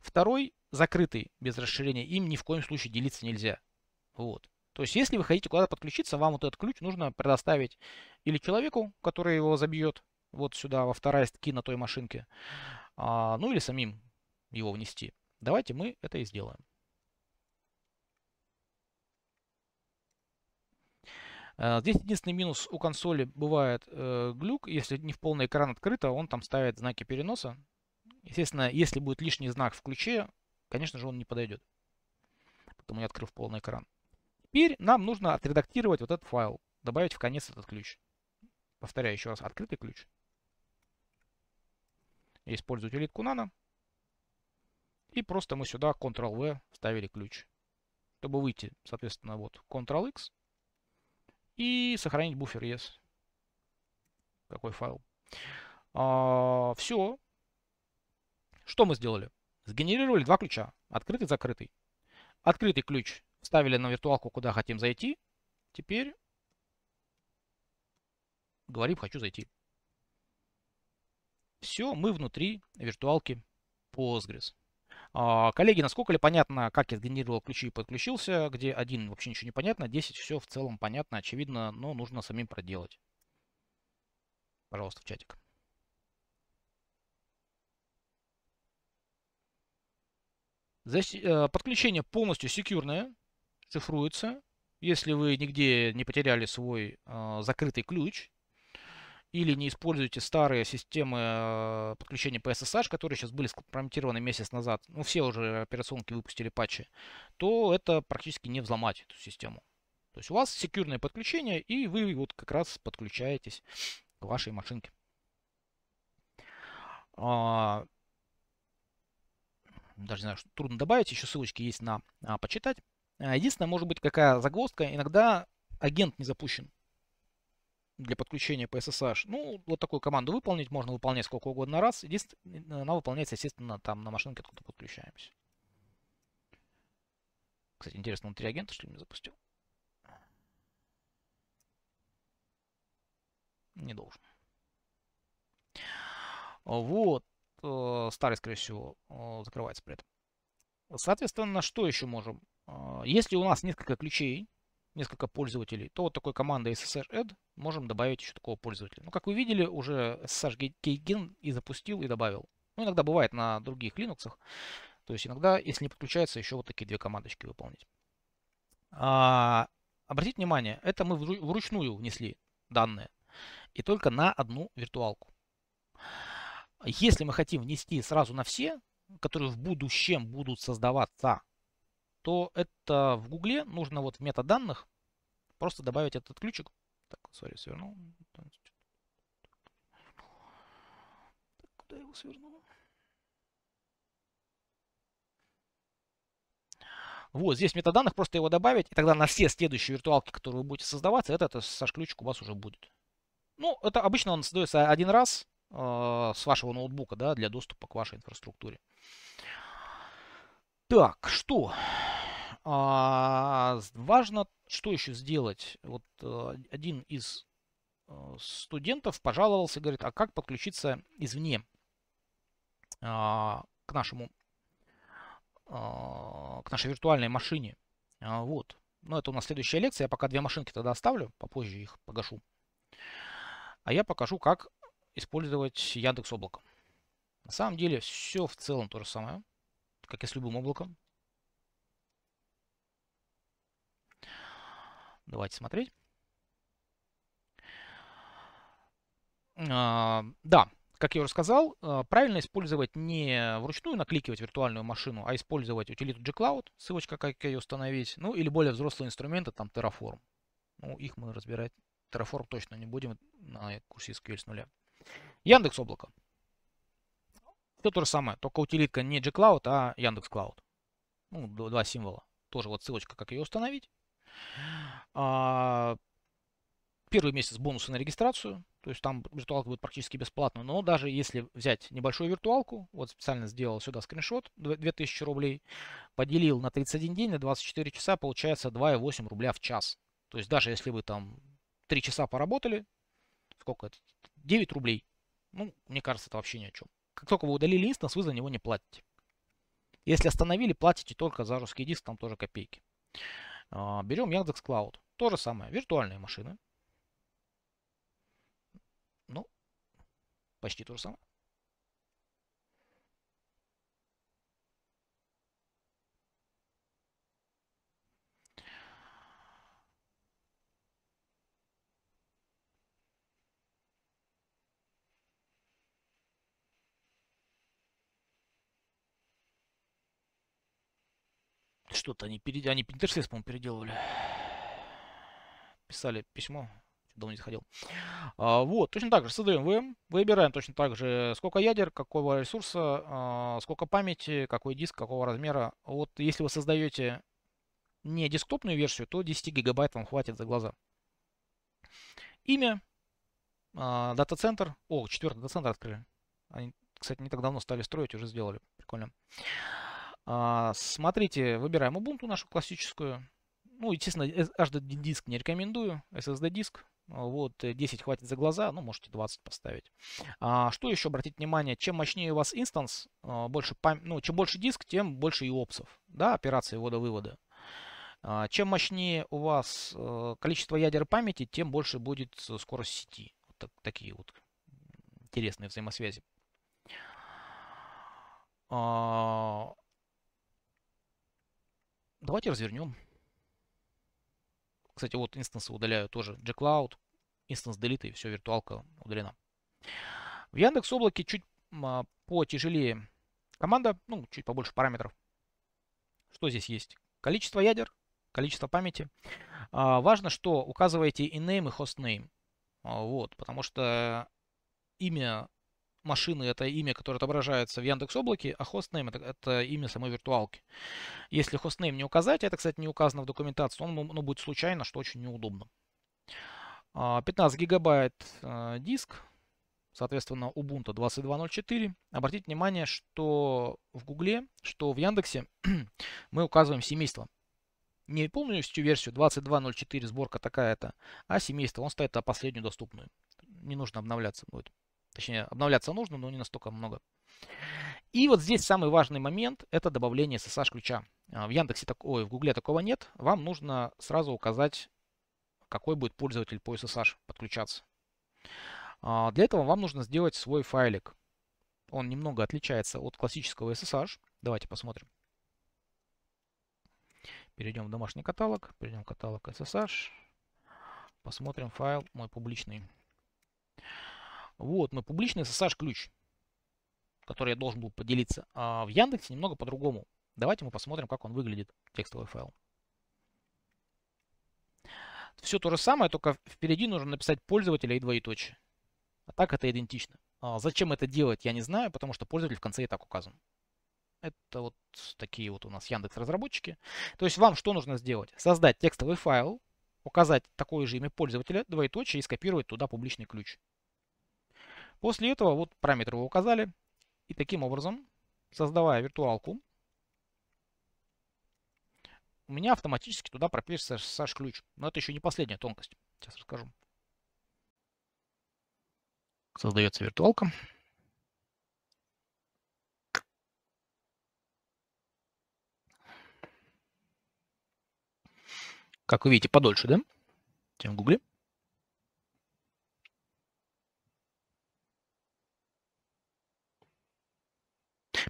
Второй закрытый, без расширения, им ни в коем случае делиться нельзя. Вот. То есть, если вы хотите куда-то подключиться, вам вот этот ключ нужно предоставить или человеку, который его забьет вот сюда, во вторая ки на той машинке, а, ну или самим его внести. Давайте мы это и сделаем. Здесь единственный минус у консоли бывает э, глюк. Если не в полный экран открыто, он там ставит знаки переноса. Естественно, если будет лишний знак в ключе, конечно же, он не подойдет. Потому я открыл полный экран. Теперь нам нужно отредактировать вот этот файл. Добавить в конец этот ключ. Повторяю еще раз. Открытый ключ. Я использую утилитку nano. И просто мы сюда Ctrl-V вставили ключ. Чтобы выйти, соответственно, вот Ctrl-X. И сохранить буфер yes. Какой файл. А, все. Что мы сделали? Сгенерировали два ключа. Открытый, закрытый. Открытый ключ вставили на виртуалку, куда хотим зайти. Теперь говорим, хочу зайти. Все, мы внутри виртуалки Postgres. А, коллеги, насколько ли понятно, как я сгенерировал ключи и подключился, где один вообще ничего не понятно, 10 все в целом понятно, очевидно, но нужно самим проделать. Пожалуйста, в чатик. Э, подключение полностью секьюрное, шифруется. Если вы нигде не потеряли свой э, закрытый ключ, или не используете старые системы э, подключения по SSH, которые сейчас были скомпрометированы месяц назад, ну все уже операционки выпустили патчи, то это практически не взломать эту систему. То есть у вас секьюрное подключение, и вы вот как раз подключаетесь к вашей машинке. А, даже не знаю, что трудно добавить, еще ссылочки есть на а, почитать. А, единственное, может быть, какая загвоздка, иногда агент не запущен для подключения по SSH. Ну, вот такую команду выполнить можно выполнять сколько угодно раз. Единственное, она выполняется, естественно, там на машинке, откуда подключаемся. Кстати, интересно, внутри агента что ли не запустил? Не должен. Вот. Э, старый, скорее всего, э, закрывается при этом. Соответственно, что еще можем? Э, если у нас несколько ключей, несколько пользователей, то вот такой командой SSH add можем добавить еще такого пользователя. Ну, как вы видели, уже SSH keygen и запустил, и добавил. Ну, иногда бывает на других Linux. То есть иногда, если не подключается, еще вот такие две командочки выполнить. А, обратите внимание, это мы вручную внесли данные. И только на одну виртуалку. Если мы хотим внести сразу на все, которые в будущем будут создаваться то это в Гугле нужно вот в метаданных просто добавить этот ключик. Так, сори, свернул. Так, куда его свернул? Вот, здесь метаданных, просто его добавить, и тогда на все следующие виртуалки, которые вы будете создаваться, этот SSH-ключик у вас уже будет. Ну, это обычно он создается один раз э, с вашего ноутбука, да, для доступа к вашей инфраструктуре. Так, что? А, важно, что еще сделать. Вот а, один из а, студентов пожаловался, говорит, а как подключиться извне к нашему, к нашей виртуальной машине. Вот. Ну, это у нас следующая лекция. Я пока две машинки тогда оставлю, попозже их погашу. А я покажу, как использовать Яндекс Облако. На самом деле все в целом то же самое, как и с любым облаком. Давайте смотреть. А, да, как я уже сказал, а, правильно использовать не вручную накликивать виртуальную машину, а использовать утилиту gcloud, ссылочка, как ее установить, ну или более взрослые инструменты, там Terraform. Ну, их мы разбирать, Terraform точно не будем на курсе SQL с нуля. Яндекс Облако. Все то же самое, только утилитка не gcloud, а Яндекс Cloud. Ну, два символа. Тоже вот ссылочка, как ее установить. А, первый месяц бонусы на регистрацию. То есть там виртуалка будет практически бесплатно. Но даже если взять небольшую виртуалку, вот специально сделал сюда скриншот, 2000 рублей, поделил на 31 день, на 24 часа, получается 2,8 рубля в час. То есть даже если вы там 3 часа поработали, сколько это? 9 рублей. Ну, мне кажется, это вообще ни о чем. Как только вы удалили инстанс, вы за него не платите. Если остановили, платите только за жесткий диск, там тоже копейки. А, берем Яндекс Cloud. То же самое. Виртуальные машины. Ну, почти то же самое. Что-то они, перед... они интерфейс, по-моему, переделывали. Писали письмо. Давно не заходил. А, вот, точно так же создаем VM. Выбираем точно так же, сколько ядер, какого ресурса, а, сколько памяти, какой диск, какого размера. Вот если вы создаете не десктопную версию, то 10 гигабайт вам хватит за глаза. Имя, а, дата-центр. О, четвертый дата-центр открыли. Они, кстати, не так давно стали строить, уже сделали. Прикольно. А, смотрите, выбираем Ubuntu нашу классическую. Ну, естественно, HDD диск не рекомендую, SSD диск. Вот, 10 хватит за глаза, ну, можете 20 поставить. А, что еще обратить внимание, чем мощнее у вас инстанс, а, больше пам... ну, чем больше диск, тем больше и опсов, да, операции ввода-вывода. А, чем мощнее у вас а, количество ядер памяти, тем больше будет скорость сети. Вот так, такие вот интересные взаимосвязи. А, Давайте развернем. Кстати, вот инстансы удаляю тоже gcloud, инстанс delete и все, виртуалка удалена. В Яндекс облаке чуть а, потяжелее команда, ну, чуть побольше параметров. Что здесь есть? Количество ядер, количество памяти. А, важно, что указываете и name, и hostname. А, вот, потому что имя машины это имя, которое отображается в Яндекс Облаке, а хостнейм это, имя самой виртуалки. Если хостнейм не указать, это, кстати, не указано в документации, он ну, будет случайно, что очень неудобно. 15 а, гигабайт а, диск, соответственно, Ubuntu 22.04. Обратите внимание, что в Гугле, что в Яндексе мы указываем семейство. Не полностью версию 22.04 сборка такая-то, а семейство. Он ставит последнюю доступную. Не нужно обновляться будет. Точнее, обновляться нужно, но не настолько много. И вот здесь самый важный момент – это добавление SSH-ключа. А, в Яндексе, ой, в Гугле такого нет. Вам нужно сразу указать, какой будет пользователь по SSH подключаться. А, для этого вам нужно сделать свой файлик. Он немного отличается от классического SSH. Давайте посмотрим. Перейдем в домашний каталог, перейдем в каталог SSH. Посмотрим файл мой публичный. Вот, мой публичный SSH-ключ, который я должен был поделиться. А в Яндексе немного по-другому. Давайте мы посмотрим, как он выглядит, текстовый файл. Все то же самое, только впереди нужно написать пользователя и двоеточие. А так это идентично. А зачем это делать, я не знаю, потому что пользователь в конце и так указан. Это вот такие вот у нас Яндекс разработчики. То есть вам что нужно сделать? Создать текстовый файл, указать такое же имя пользователя, двоеточие и скопировать туда публичный ключ. После этого вот параметры вы указали. И таким образом, создавая виртуалку, у меня автоматически туда пропишется SSH-ключ. Но это еще не последняя тонкость. Сейчас расскажу. Создается виртуалка. Как вы видите, подольше, да? Чем в Гугле.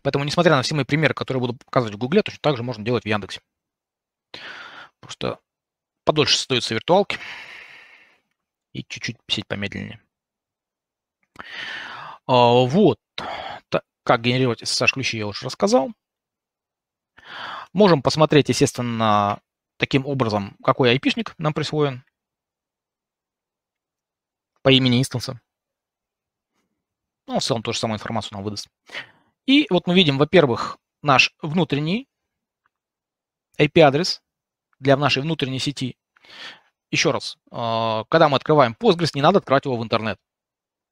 Поэтому, несмотря на все мои примеры, которые буду показывать в Гугле, точно так же можно делать в Яндексе. Просто подольше создаются виртуалки и чуть-чуть писать помедленнее. А, вот. Как генерировать SSH-ключи я уже рассказал. Можем посмотреть, естественно, таким образом, какой айпишник нам присвоен по имени инстанса. Ну, в целом, ту же самую информацию нам выдаст. И вот мы видим, во-первых, наш внутренний IP-адрес для нашей внутренней сети. Еще раз, а, когда мы открываем Postgres, не надо открывать его в интернет.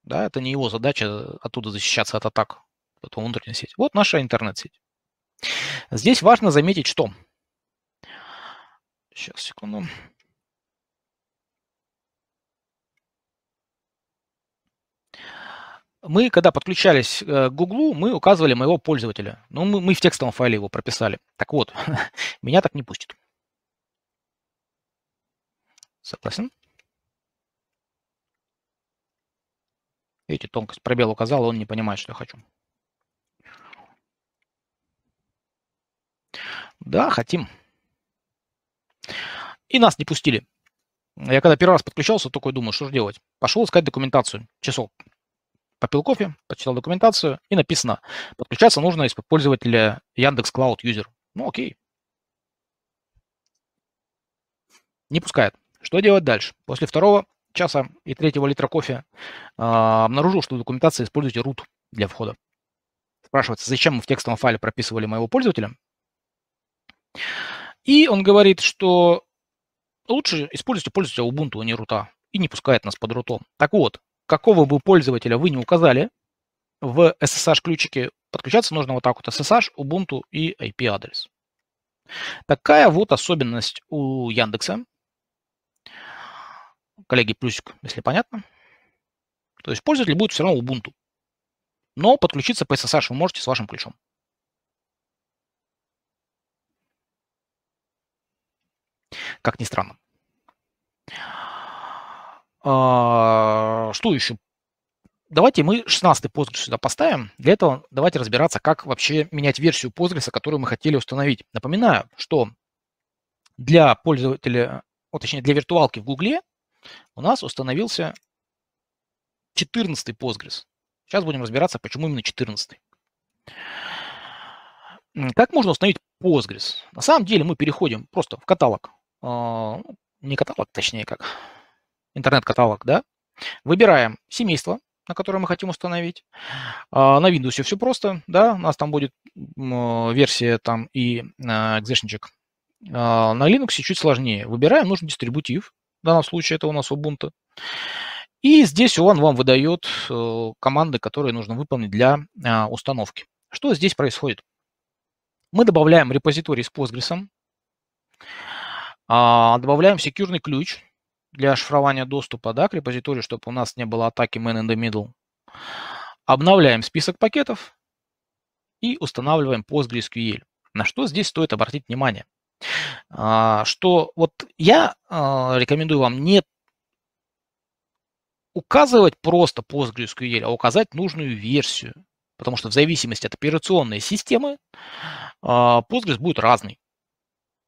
Да, это не его задача оттуда защищаться от атак, это внутренняя сеть. Вот наша интернет-сеть. Здесь важно заметить, что... Сейчас, секунду. Мы, когда подключались э, к Гуглу, мы указывали моего пользователя. Ну, мы, мы в текстовом файле его прописали. Так вот, меня так не пустит. Согласен? Видите, тонкость пробел указал, он не понимает, что я хочу. Да, хотим. И нас не пустили. Я когда первый раз подключался, такой думаю, что же делать. Пошел искать документацию. Часов попил кофе, почитал документацию, и написано, подключаться нужно из пользователя Яндекс Cloud User. Ну, окей. Не пускает. Что делать дальше? После второго часа и третьего литра кофе э, обнаружил, что в документации используете root для входа. Спрашивается, зачем мы в текстовом файле прописывали моего пользователя. И он говорит, что лучше используйте пользователя Ubuntu, а не рута. И не пускает нас под рутом. Так вот, какого бы пользователя вы не указали, в SSH-ключике подключаться нужно вот так вот SSH, Ubuntu и IP-адрес. Такая вот особенность у Яндекса. Коллеги, плюсик, если понятно. То есть пользователь будет все равно Ubuntu. Но подключиться по SSH вы можете с вашим ключом. Как ни странно. А, что еще? Давайте мы 16 Postgres сюда поставим. Для этого давайте разбираться, как вообще менять версию Postgres, которую мы хотели установить. Напоминаю, что для пользователя, вот, точнее для виртуалки в Гугле у нас установился 14 Postgres. Сейчас будем разбираться, почему именно 14. Как можно установить Postgres? На самом деле мы переходим просто в каталог. А, ну, не каталог, точнее как интернет-каталог, да, выбираем семейство, на которое мы хотим установить. А, на Windows все просто, да, у нас там будет версия там и экзешничек. А, на Linux чуть сложнее. Выбираем нужный дистрибутив, в данном случае это у нас Ubuntu. И здесь он вам выдает э, команды, которые нужно выполнить для а, установки. Что здесь происходит? Мы добавляем репозиторий с Postgres, добавляем секьюрный ключ, для шифрования доступа да, к репозиторию, чтобы у нас не было атаки man in the middle. Обновляем список пакетов и устанавливаем PostgreSQL. На что здесь стоит обратить внимание? А, что вот я а, рекомендую вам не указывать просто PostgreSQL, а указать нужную версию. Потому что в зависимости от операционной системы а, Postgres будет разный.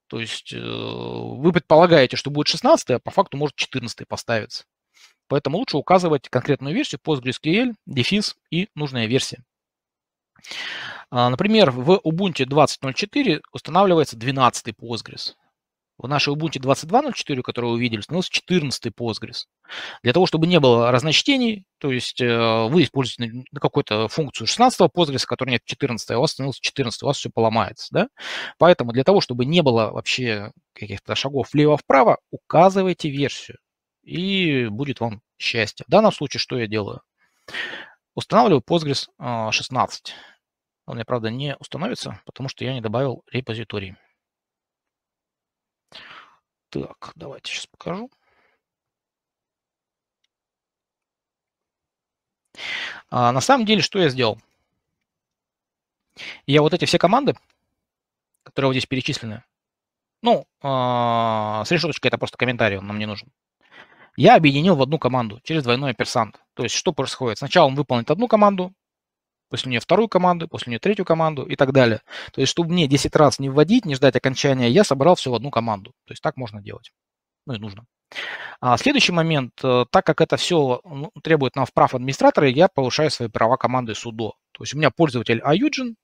То есть э, вы предполагаете, что будет 16, а по факту может 14 поставиться. Поэтому лучше указывать конкретную версию PostgreSQL, дефис и нужная версия. А, например, в Ubuntu 20.04 устанавливается 12 Postgres. В нашей Ubuntu 22.04, которую вы видели, становился 14 Postgres. Для того, чтобы не было разночтений, то есть э, вы используете какую-то функцию 16 Postgres, которая нет 14, а у вас становится 14, у вас все поломается. Да? Поэтому для того, чтобы не было вообще каких-то шагов влево-вправо, указывайте версию, и будет вам счастье. В данном случае что я делаю? Устанавливаю Postgres 16. Э, Он, меня, правда, не установится, потому что я не добавил репозиторий. Так, давайте сейчас покажу. А, на самом деле, что я сделал? Я вот эти все команды, которые вот здесь перечислены, ну, а, с решеточкой это просто комментарий, он нам не нужен. Я объединил в одну команду через двойной оперсант. То есть что происходит? Сначала он выполнит одну команду, после нее вторую команду, после нее третью команду и так далее. То есть, чтобы мне 10 раз не вводить, не ждать окончания, я собрал все в одну команду. То есть так можно делать. Ну и нужно. А следующий момент, э, так как это все ну, требует нам вправ администратора, я повышаю свои права команды судо. То есть у меня пользователь Аюджин,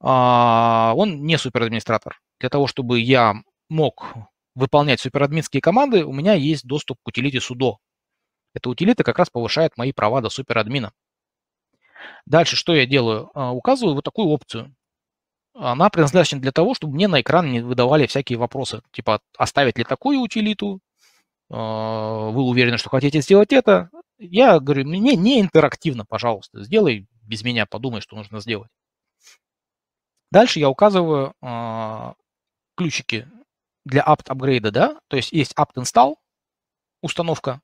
а, он не суперадминистратор. Для того, чтобы я мог выполнять суперадминские команды, у меня есть доступ к утилите судо. Эта утилита как раз повышает мои права до суперадмина. Дальше что я делаю? А, указываю вот такую опцию. Она предназначена для того, чтобы мне на экран не выдавали всякие вопросы. Типа, оставить ли такую утилиту? А, вы уверены, что хотите сделать это? Я говорю, мне не интерактивно, пожалуйста. Сделай без меня, подумай, что нужно сделать. Дальше я указываю э, ключики для apt апгрейда, да, то есть есть apt install, установка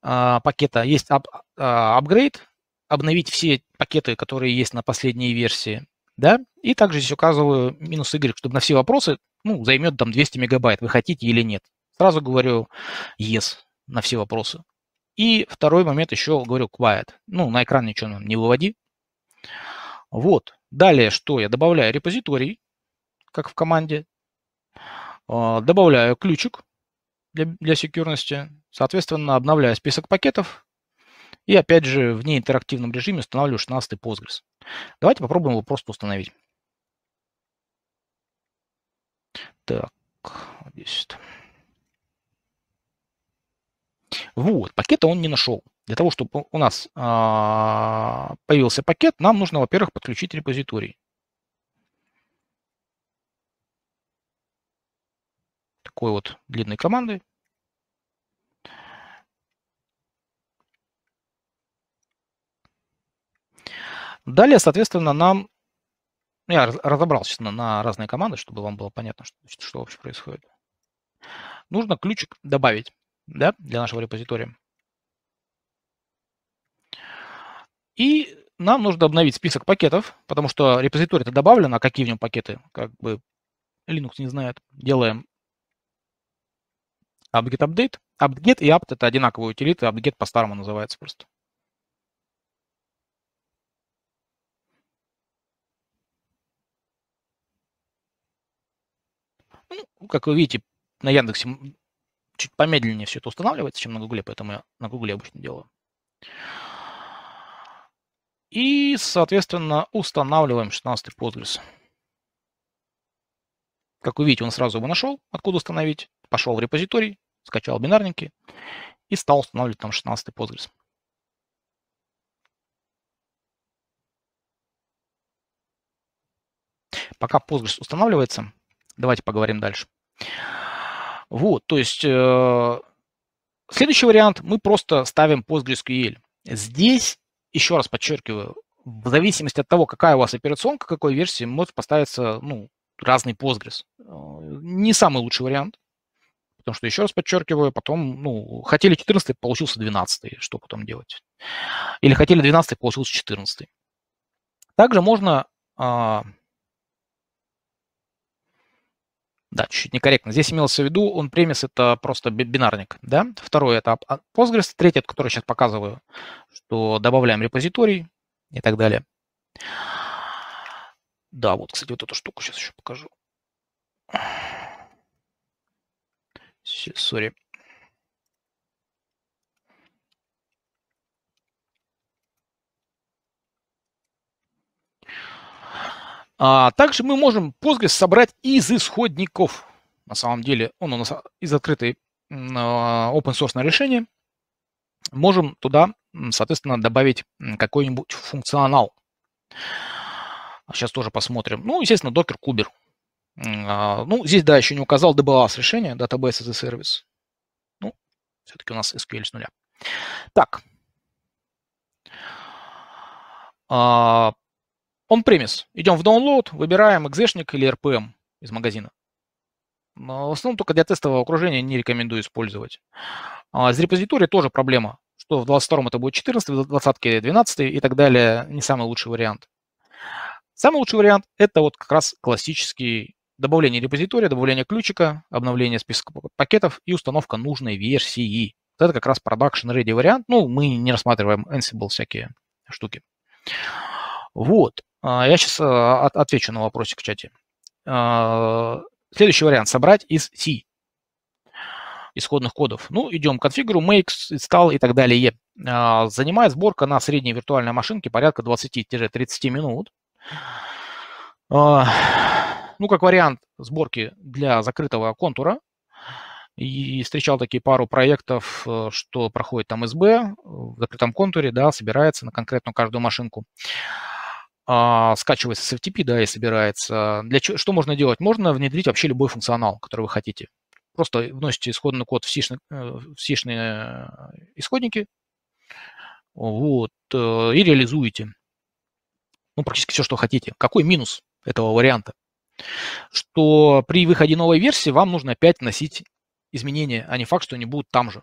пакета, есть apt upgrade, обновить все пакеты, которые есть на последней версии, да, и также здесь указываю минус y, чтобы на все вопросы, ну, займет там 200 мегабайт, вы хотите или нет. Сразу говорю yes на все вопросы. И второй момент еще говорю quiet. Ну, на экран ничего нам не выводи. Вот. Далее что? Я добавляю репозиторий, как в команде. А, добавляю ключик для, для секьюрности. Соответственно, обновляю список пакетов. И опять же в неинтерактивном режиме устанавливаю 16 Postgres. Давайте попробуем его просто установить. Так, здесь. Вот, пакета он не нашел. Для того, чтобы у нас а, появился пакет, нам нужно, во-первых, подключить репозиторий. Такой вот длинной командой. Далее, соответственно, нам... Я разобрался на, на разные команды, чтобы вам было понятно, что, что вообще происходит. Нужно ключик добавить да, для нашего репозитория. И нам нужно обновить список пакетов, потому что репозиторий это добавлено, а какие в нем пакеты, как бы Linux не знает. Делаем apt-get update. apt-get и apt это одинаковые утилиты, apt-get по-старому называется просто. Как вы видите, на Яндексе чуть помедленнее все это устанавливается, чем на Гугле, поэтому я на Гугле обычно делаю. И, соответственно, устанавливаем 16 Postgres. Как вы видите, он сразу его нашел, откуда установить. Пошел в репозиторий, скачал бинарники и стал устанавливать там 16 Postgres. Пока Postgres устанавливается, давайте поговорим дальше. Вот, то есть э, следующий вариант, мы просто ставим PostgreSQL. Здесь еще раз подчеркиваю, в зависимости от того, какая у вас операционка, какой версии, может поставиться ну, разный Postgres. Э, не самый лучший вариант, потому что, еще раз подчеркиваю, потом, ну, хотели 14 получился 12 что потом делать? Или хотели 12 получился 14 Также можно а, Да, чуть-чуть некорректно. Здесь имелось в виду, он премис это просто бинарник, да. Второй это Postgres, третий, который сейчас показываю, что добавляем репозиторий и так далее. Да, вот, кстати, вот эту штуку сейчас еще покажу. Сори. А также мы можем Postgres собрать из исходников. На самом деле он у нас из открытой а, open source решение. Можем туда, соответственно, добавить какой-нибудь функционал. Сейчас тоже посмотрим. Ну, естественно, Docker Kuber. А, ну, здесь, да, еще не указал DBAS решение, Database as a Service. Ну, все-таки у нас SQL с нуля. Так. Он премис. Идем в download, выбираем экзешник или RPM из магазина. В основном только для тестового окружения не рекомендую использовать. А с репозиторией тоже проблема, что в 22 это будет 14, в 20 12 и так далее. Не самый лучший вариант. Самый лучший вариант – это вот как раз классический добавление репозитория, добавление ключика, обновление списка пакетов и установка нужной версии. Вот это как раз production ready вариант. Ну, мы не рассматриваем Ansible всякие штуки. Вот. А, я сейчас а, отвечу на вопросик в чате. А, следующий вариант – собрать из C исходных кодов. Ну, идем к конфигуру, make, install и так далее. Занимает сборка на средней виртуальной машинке порядка 20-30 минут. Ну, как вариант сборки для закрытого контура. И встречал такие пару проектов, э, что проходит там СБ в закрытом контуре, да, собирается на конкретную каждую машинку. А, скачивается с FTP, да, и собирается. Для чего, что можно делать? Можно внедрить вообще любой функционал, который вы хотите. Просто вносите исходный код в э, c э, исходники вот, э, и реализуете. Ну, практически все, что хотите. Какой минус этого варианта? Что при выходе новой версии вам нужно опять вносить изменения, а не факт, что они будут там же.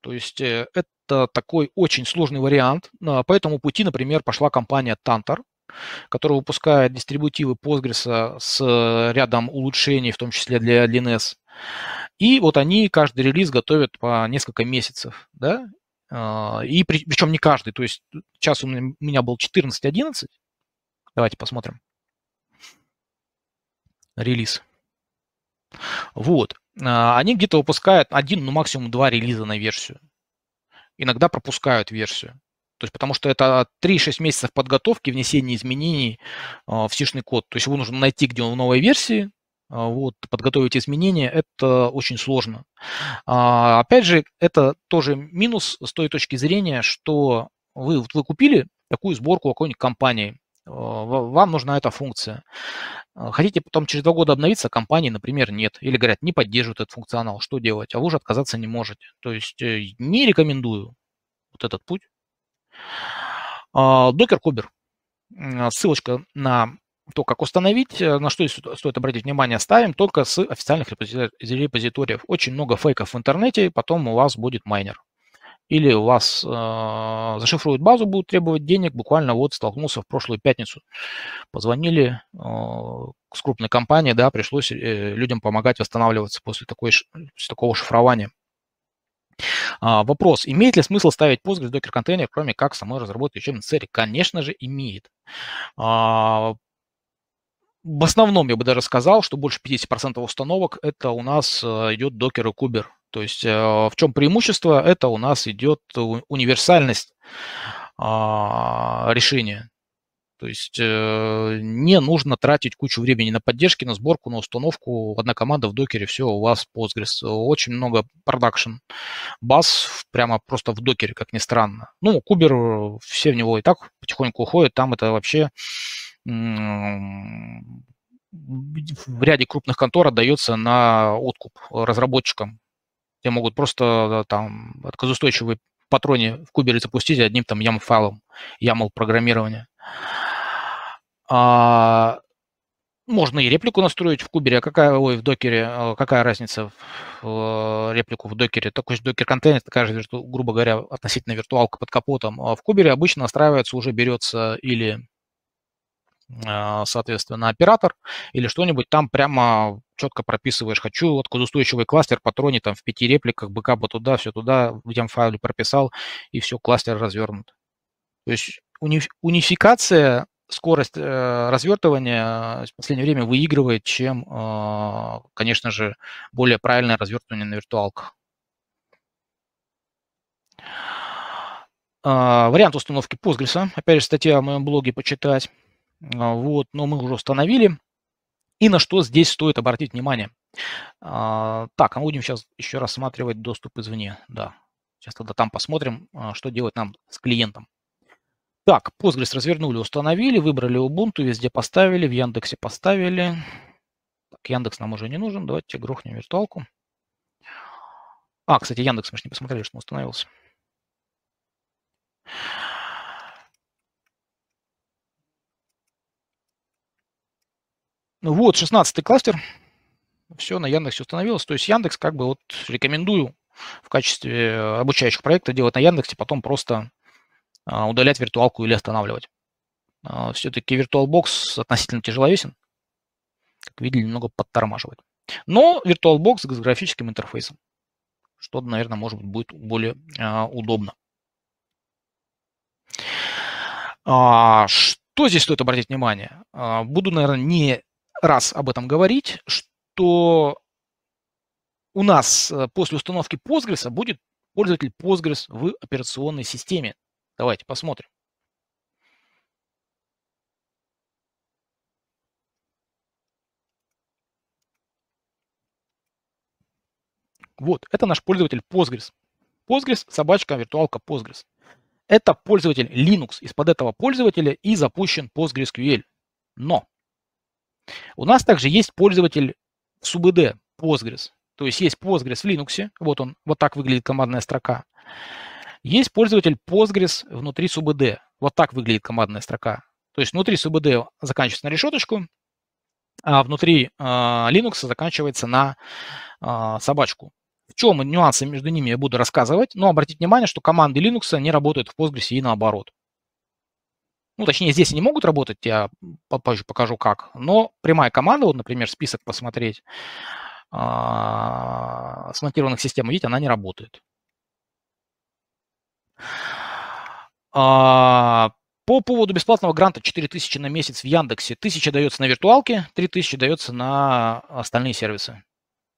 То есть это такой очень сложный вариант. По этому пути, например, пошла компания Tantor, который выпускает дистрибутивы Postgres с рядом улучшений, в том числе для DNS. И вот они каждый релиз готовят по несколько месяцев, да, а, и при, причем не каждый, то есть сейчас у меня был 14.11, давайте посмотрим, релиз. Вот, а, они где-то выпускают один, ну максимум два релиза на версию. Иногда пропускают версию. То есть потому что это 3-6 месяцев подготовки, внесения изменений а, в сишный код. То есть его нужно найти, где он в новой версии, а, вот, подготовить изменения, это очень сложно. А, опять же, это тоже минус с той точки зрения, что вы, вы купили такую сборку какой-нибудь компании, вам нужна эта функция. Хотите потом через два года обновиться, компании, например, нет. Или говорят, не поддерживают этот функционал. Что делать? А вы уже отказаться не можете. То есть э, не рекомендую вот этот путь. Докер Кубер. Ссылочка на то, как установить, э, на что стоит обратить внимание, ставим только с официальных репозиториев. Очень много фейков в интернете, потом у вас будет майнер. Или у вас э, зашифруют базу, будут требовать денег. Буквально вот столкнулся в прошлую пятницу. Позвонили э, с крупной компании, да, пришлось э, людям помогать восстанавливаться после, такой, после такого шифрования. А, вопрос, имеет ли смысл ставить Postgres Docker контейнер, кроме как самой разработки учебной цели? Конечно же, имеет. А, в основном я бы даже сказал, что больше 50% установок это у нас э, идет Docker и Kuber. То есть э, в чем преимущество? Это у нас идет универсальность а, решения. То есть э, не нужно тратить кучу времени на поддержки, на сборку, на установку. Одна команда в докере, все, у вас Postgres. Очень много продакшн баз прямо просто в докере, как ни странно. Ну, Кубер, все в него и так потихоньку уходят. Там это вообще в ряде крупных контор отдается на откуп разработчикам. Где могут просто там отказоустойчивые патроне в кубере запустить одним там YAML файлом, YAML программирования. А, можно и реплику настроить в кубере, а какая, ой, в докере, а какая разница в реплику в докере? Такой же докер-контейнер, такая же, грубо говоря, относительно виртуалка под капотом. А в кубере обычно настраивается, уже берется или а, соответственно, оператор или что-нибудь там прямо четко прописываешь. Хочу откудоустойчивый кластер патроне там в пяти репликах, бэкапа туда, все туда, в тем файле прописал, и все, кластер развернут. То есть унификация скорость э, развертывания в последнее время выигрывает, чем, э, конечно же, более правильное развертывание на виртуалках. Э, вариант установки Postgres. Опять же, статья в моем блоге почитать. Э, вот, но мы уже установили. И на что здесь стоит обратить внимание. Э, так, а мы будем сейчас еще рассматривать доступ извне. Да, сейчас тогда там посмотрим, э, что делать нам с клиентом. Так, Postgres развернули, установили, выбрали Ubuntu, везде поставили, в Яндексе поставили. Так, Яндекс нам уже не нужен, давайте грохнем виртуалку. А, кстати, Яндекс мы же не посмотрели, что он установился. Ну вот, 16 кластер. Все на Яндексе установилось. То есть Яндекс как бы вот рекомендую в качестве обучающих проекта делать на Яндексе, потом просто удалять виртуалку или останавливать. А, Все-таки VirtualBox относительно тяжеловесен. Как видели, немного подтормаживает. Но VirtualBox с графическим интерфейсом, что, наверное, может быть, будет более а, удобно. А, что здесь стоит обратить внимание? А, буду, наверное, не раз об этом говорить, что у нас э, после установки Postgres будет пользователь Postgres в операционной системе. Давайте посмотрим. Вот, это наш пользователь Postgres. Postgres, собачка, виртуалка Postgres. Это пользователь Linux. Из-под этого пользователя и запущен PostgreSQL. Но у нас также есть пользователь SUBD Postgres. То есть есть Postgres в Linux. Вот он, вот так выглядит командная строка. Есть пользователь Postgres внутри SUBD. Вот так выглядит командная строка. То есть внутри SUBD заканчивается на решеточку, а внутри э, Linux заканчивается на э, собачку. В чем нюансы между ними я буду рассказывать, но обратите внимание, что команды Linux не работают в Postgres и наоборот. Ну, точнее, здесь они могут работать, я попозже покажу как. Но прямая команда, вот, например, список посмотреть, а, смонтированных систем, видите, она не работает. А, по поводу бесплатного гранта 4000 на месяц в Яндексе. 1000 дается на виртуалке, 3000 дается на остальные сервисы.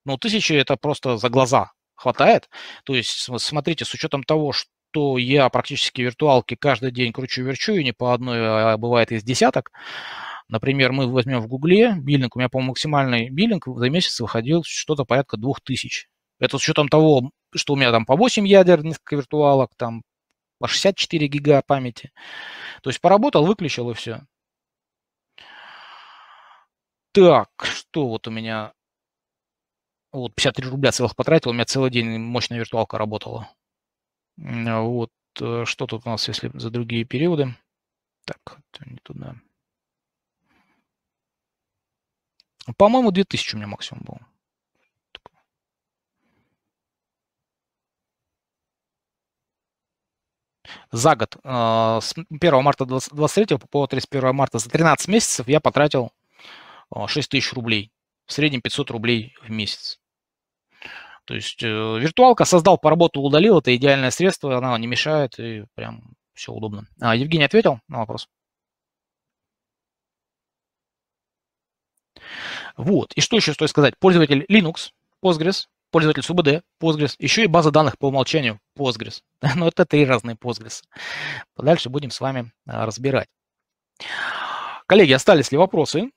Ну, 1000 это просто за глаза хватает. То есть, смотрите, с учетом того, что я практически виртуалки каждый день кручу-верчу, и не по одной, а бывает из десяток, Например, мы возьмем в Гугле биллинг, у меня, по-моему, максимальный биллинг за месяц выходил что-то порядка 2000. Это с учетом того, что у меня там по 8 ядер, несколько виртуалок, там 64 гига памяти. То есть поработал, выключил и все. Так, что вот у меня... Вот 53 рубля целых потратил, у меня целый день мощная виртуалка работала. Вот, э, что тут у нас, если за другие периоды? Так, не туда. По-моему, 2000 у меня максимум был. За год, а, с 1 марта 2023 по 31 марта, за 13 месяцев я потратил 6 а, тысяч рублей. В среднем 500 рублей в месяц. То есть э, виртуалка создал, поработал, удалил. Это идеальное средство, она не мешает и прям все удобно. А, Евгений ответил на вопрос? Вот. И что еще стоит сказать? Пользователь Linux, Postgres, пользователь SUBD, Postgres, еще и база данных по умолчанию Postgres. Но это три разные Postgres. Дальше будем с вами а, разбирать. Коллеги, остались ли вопросы?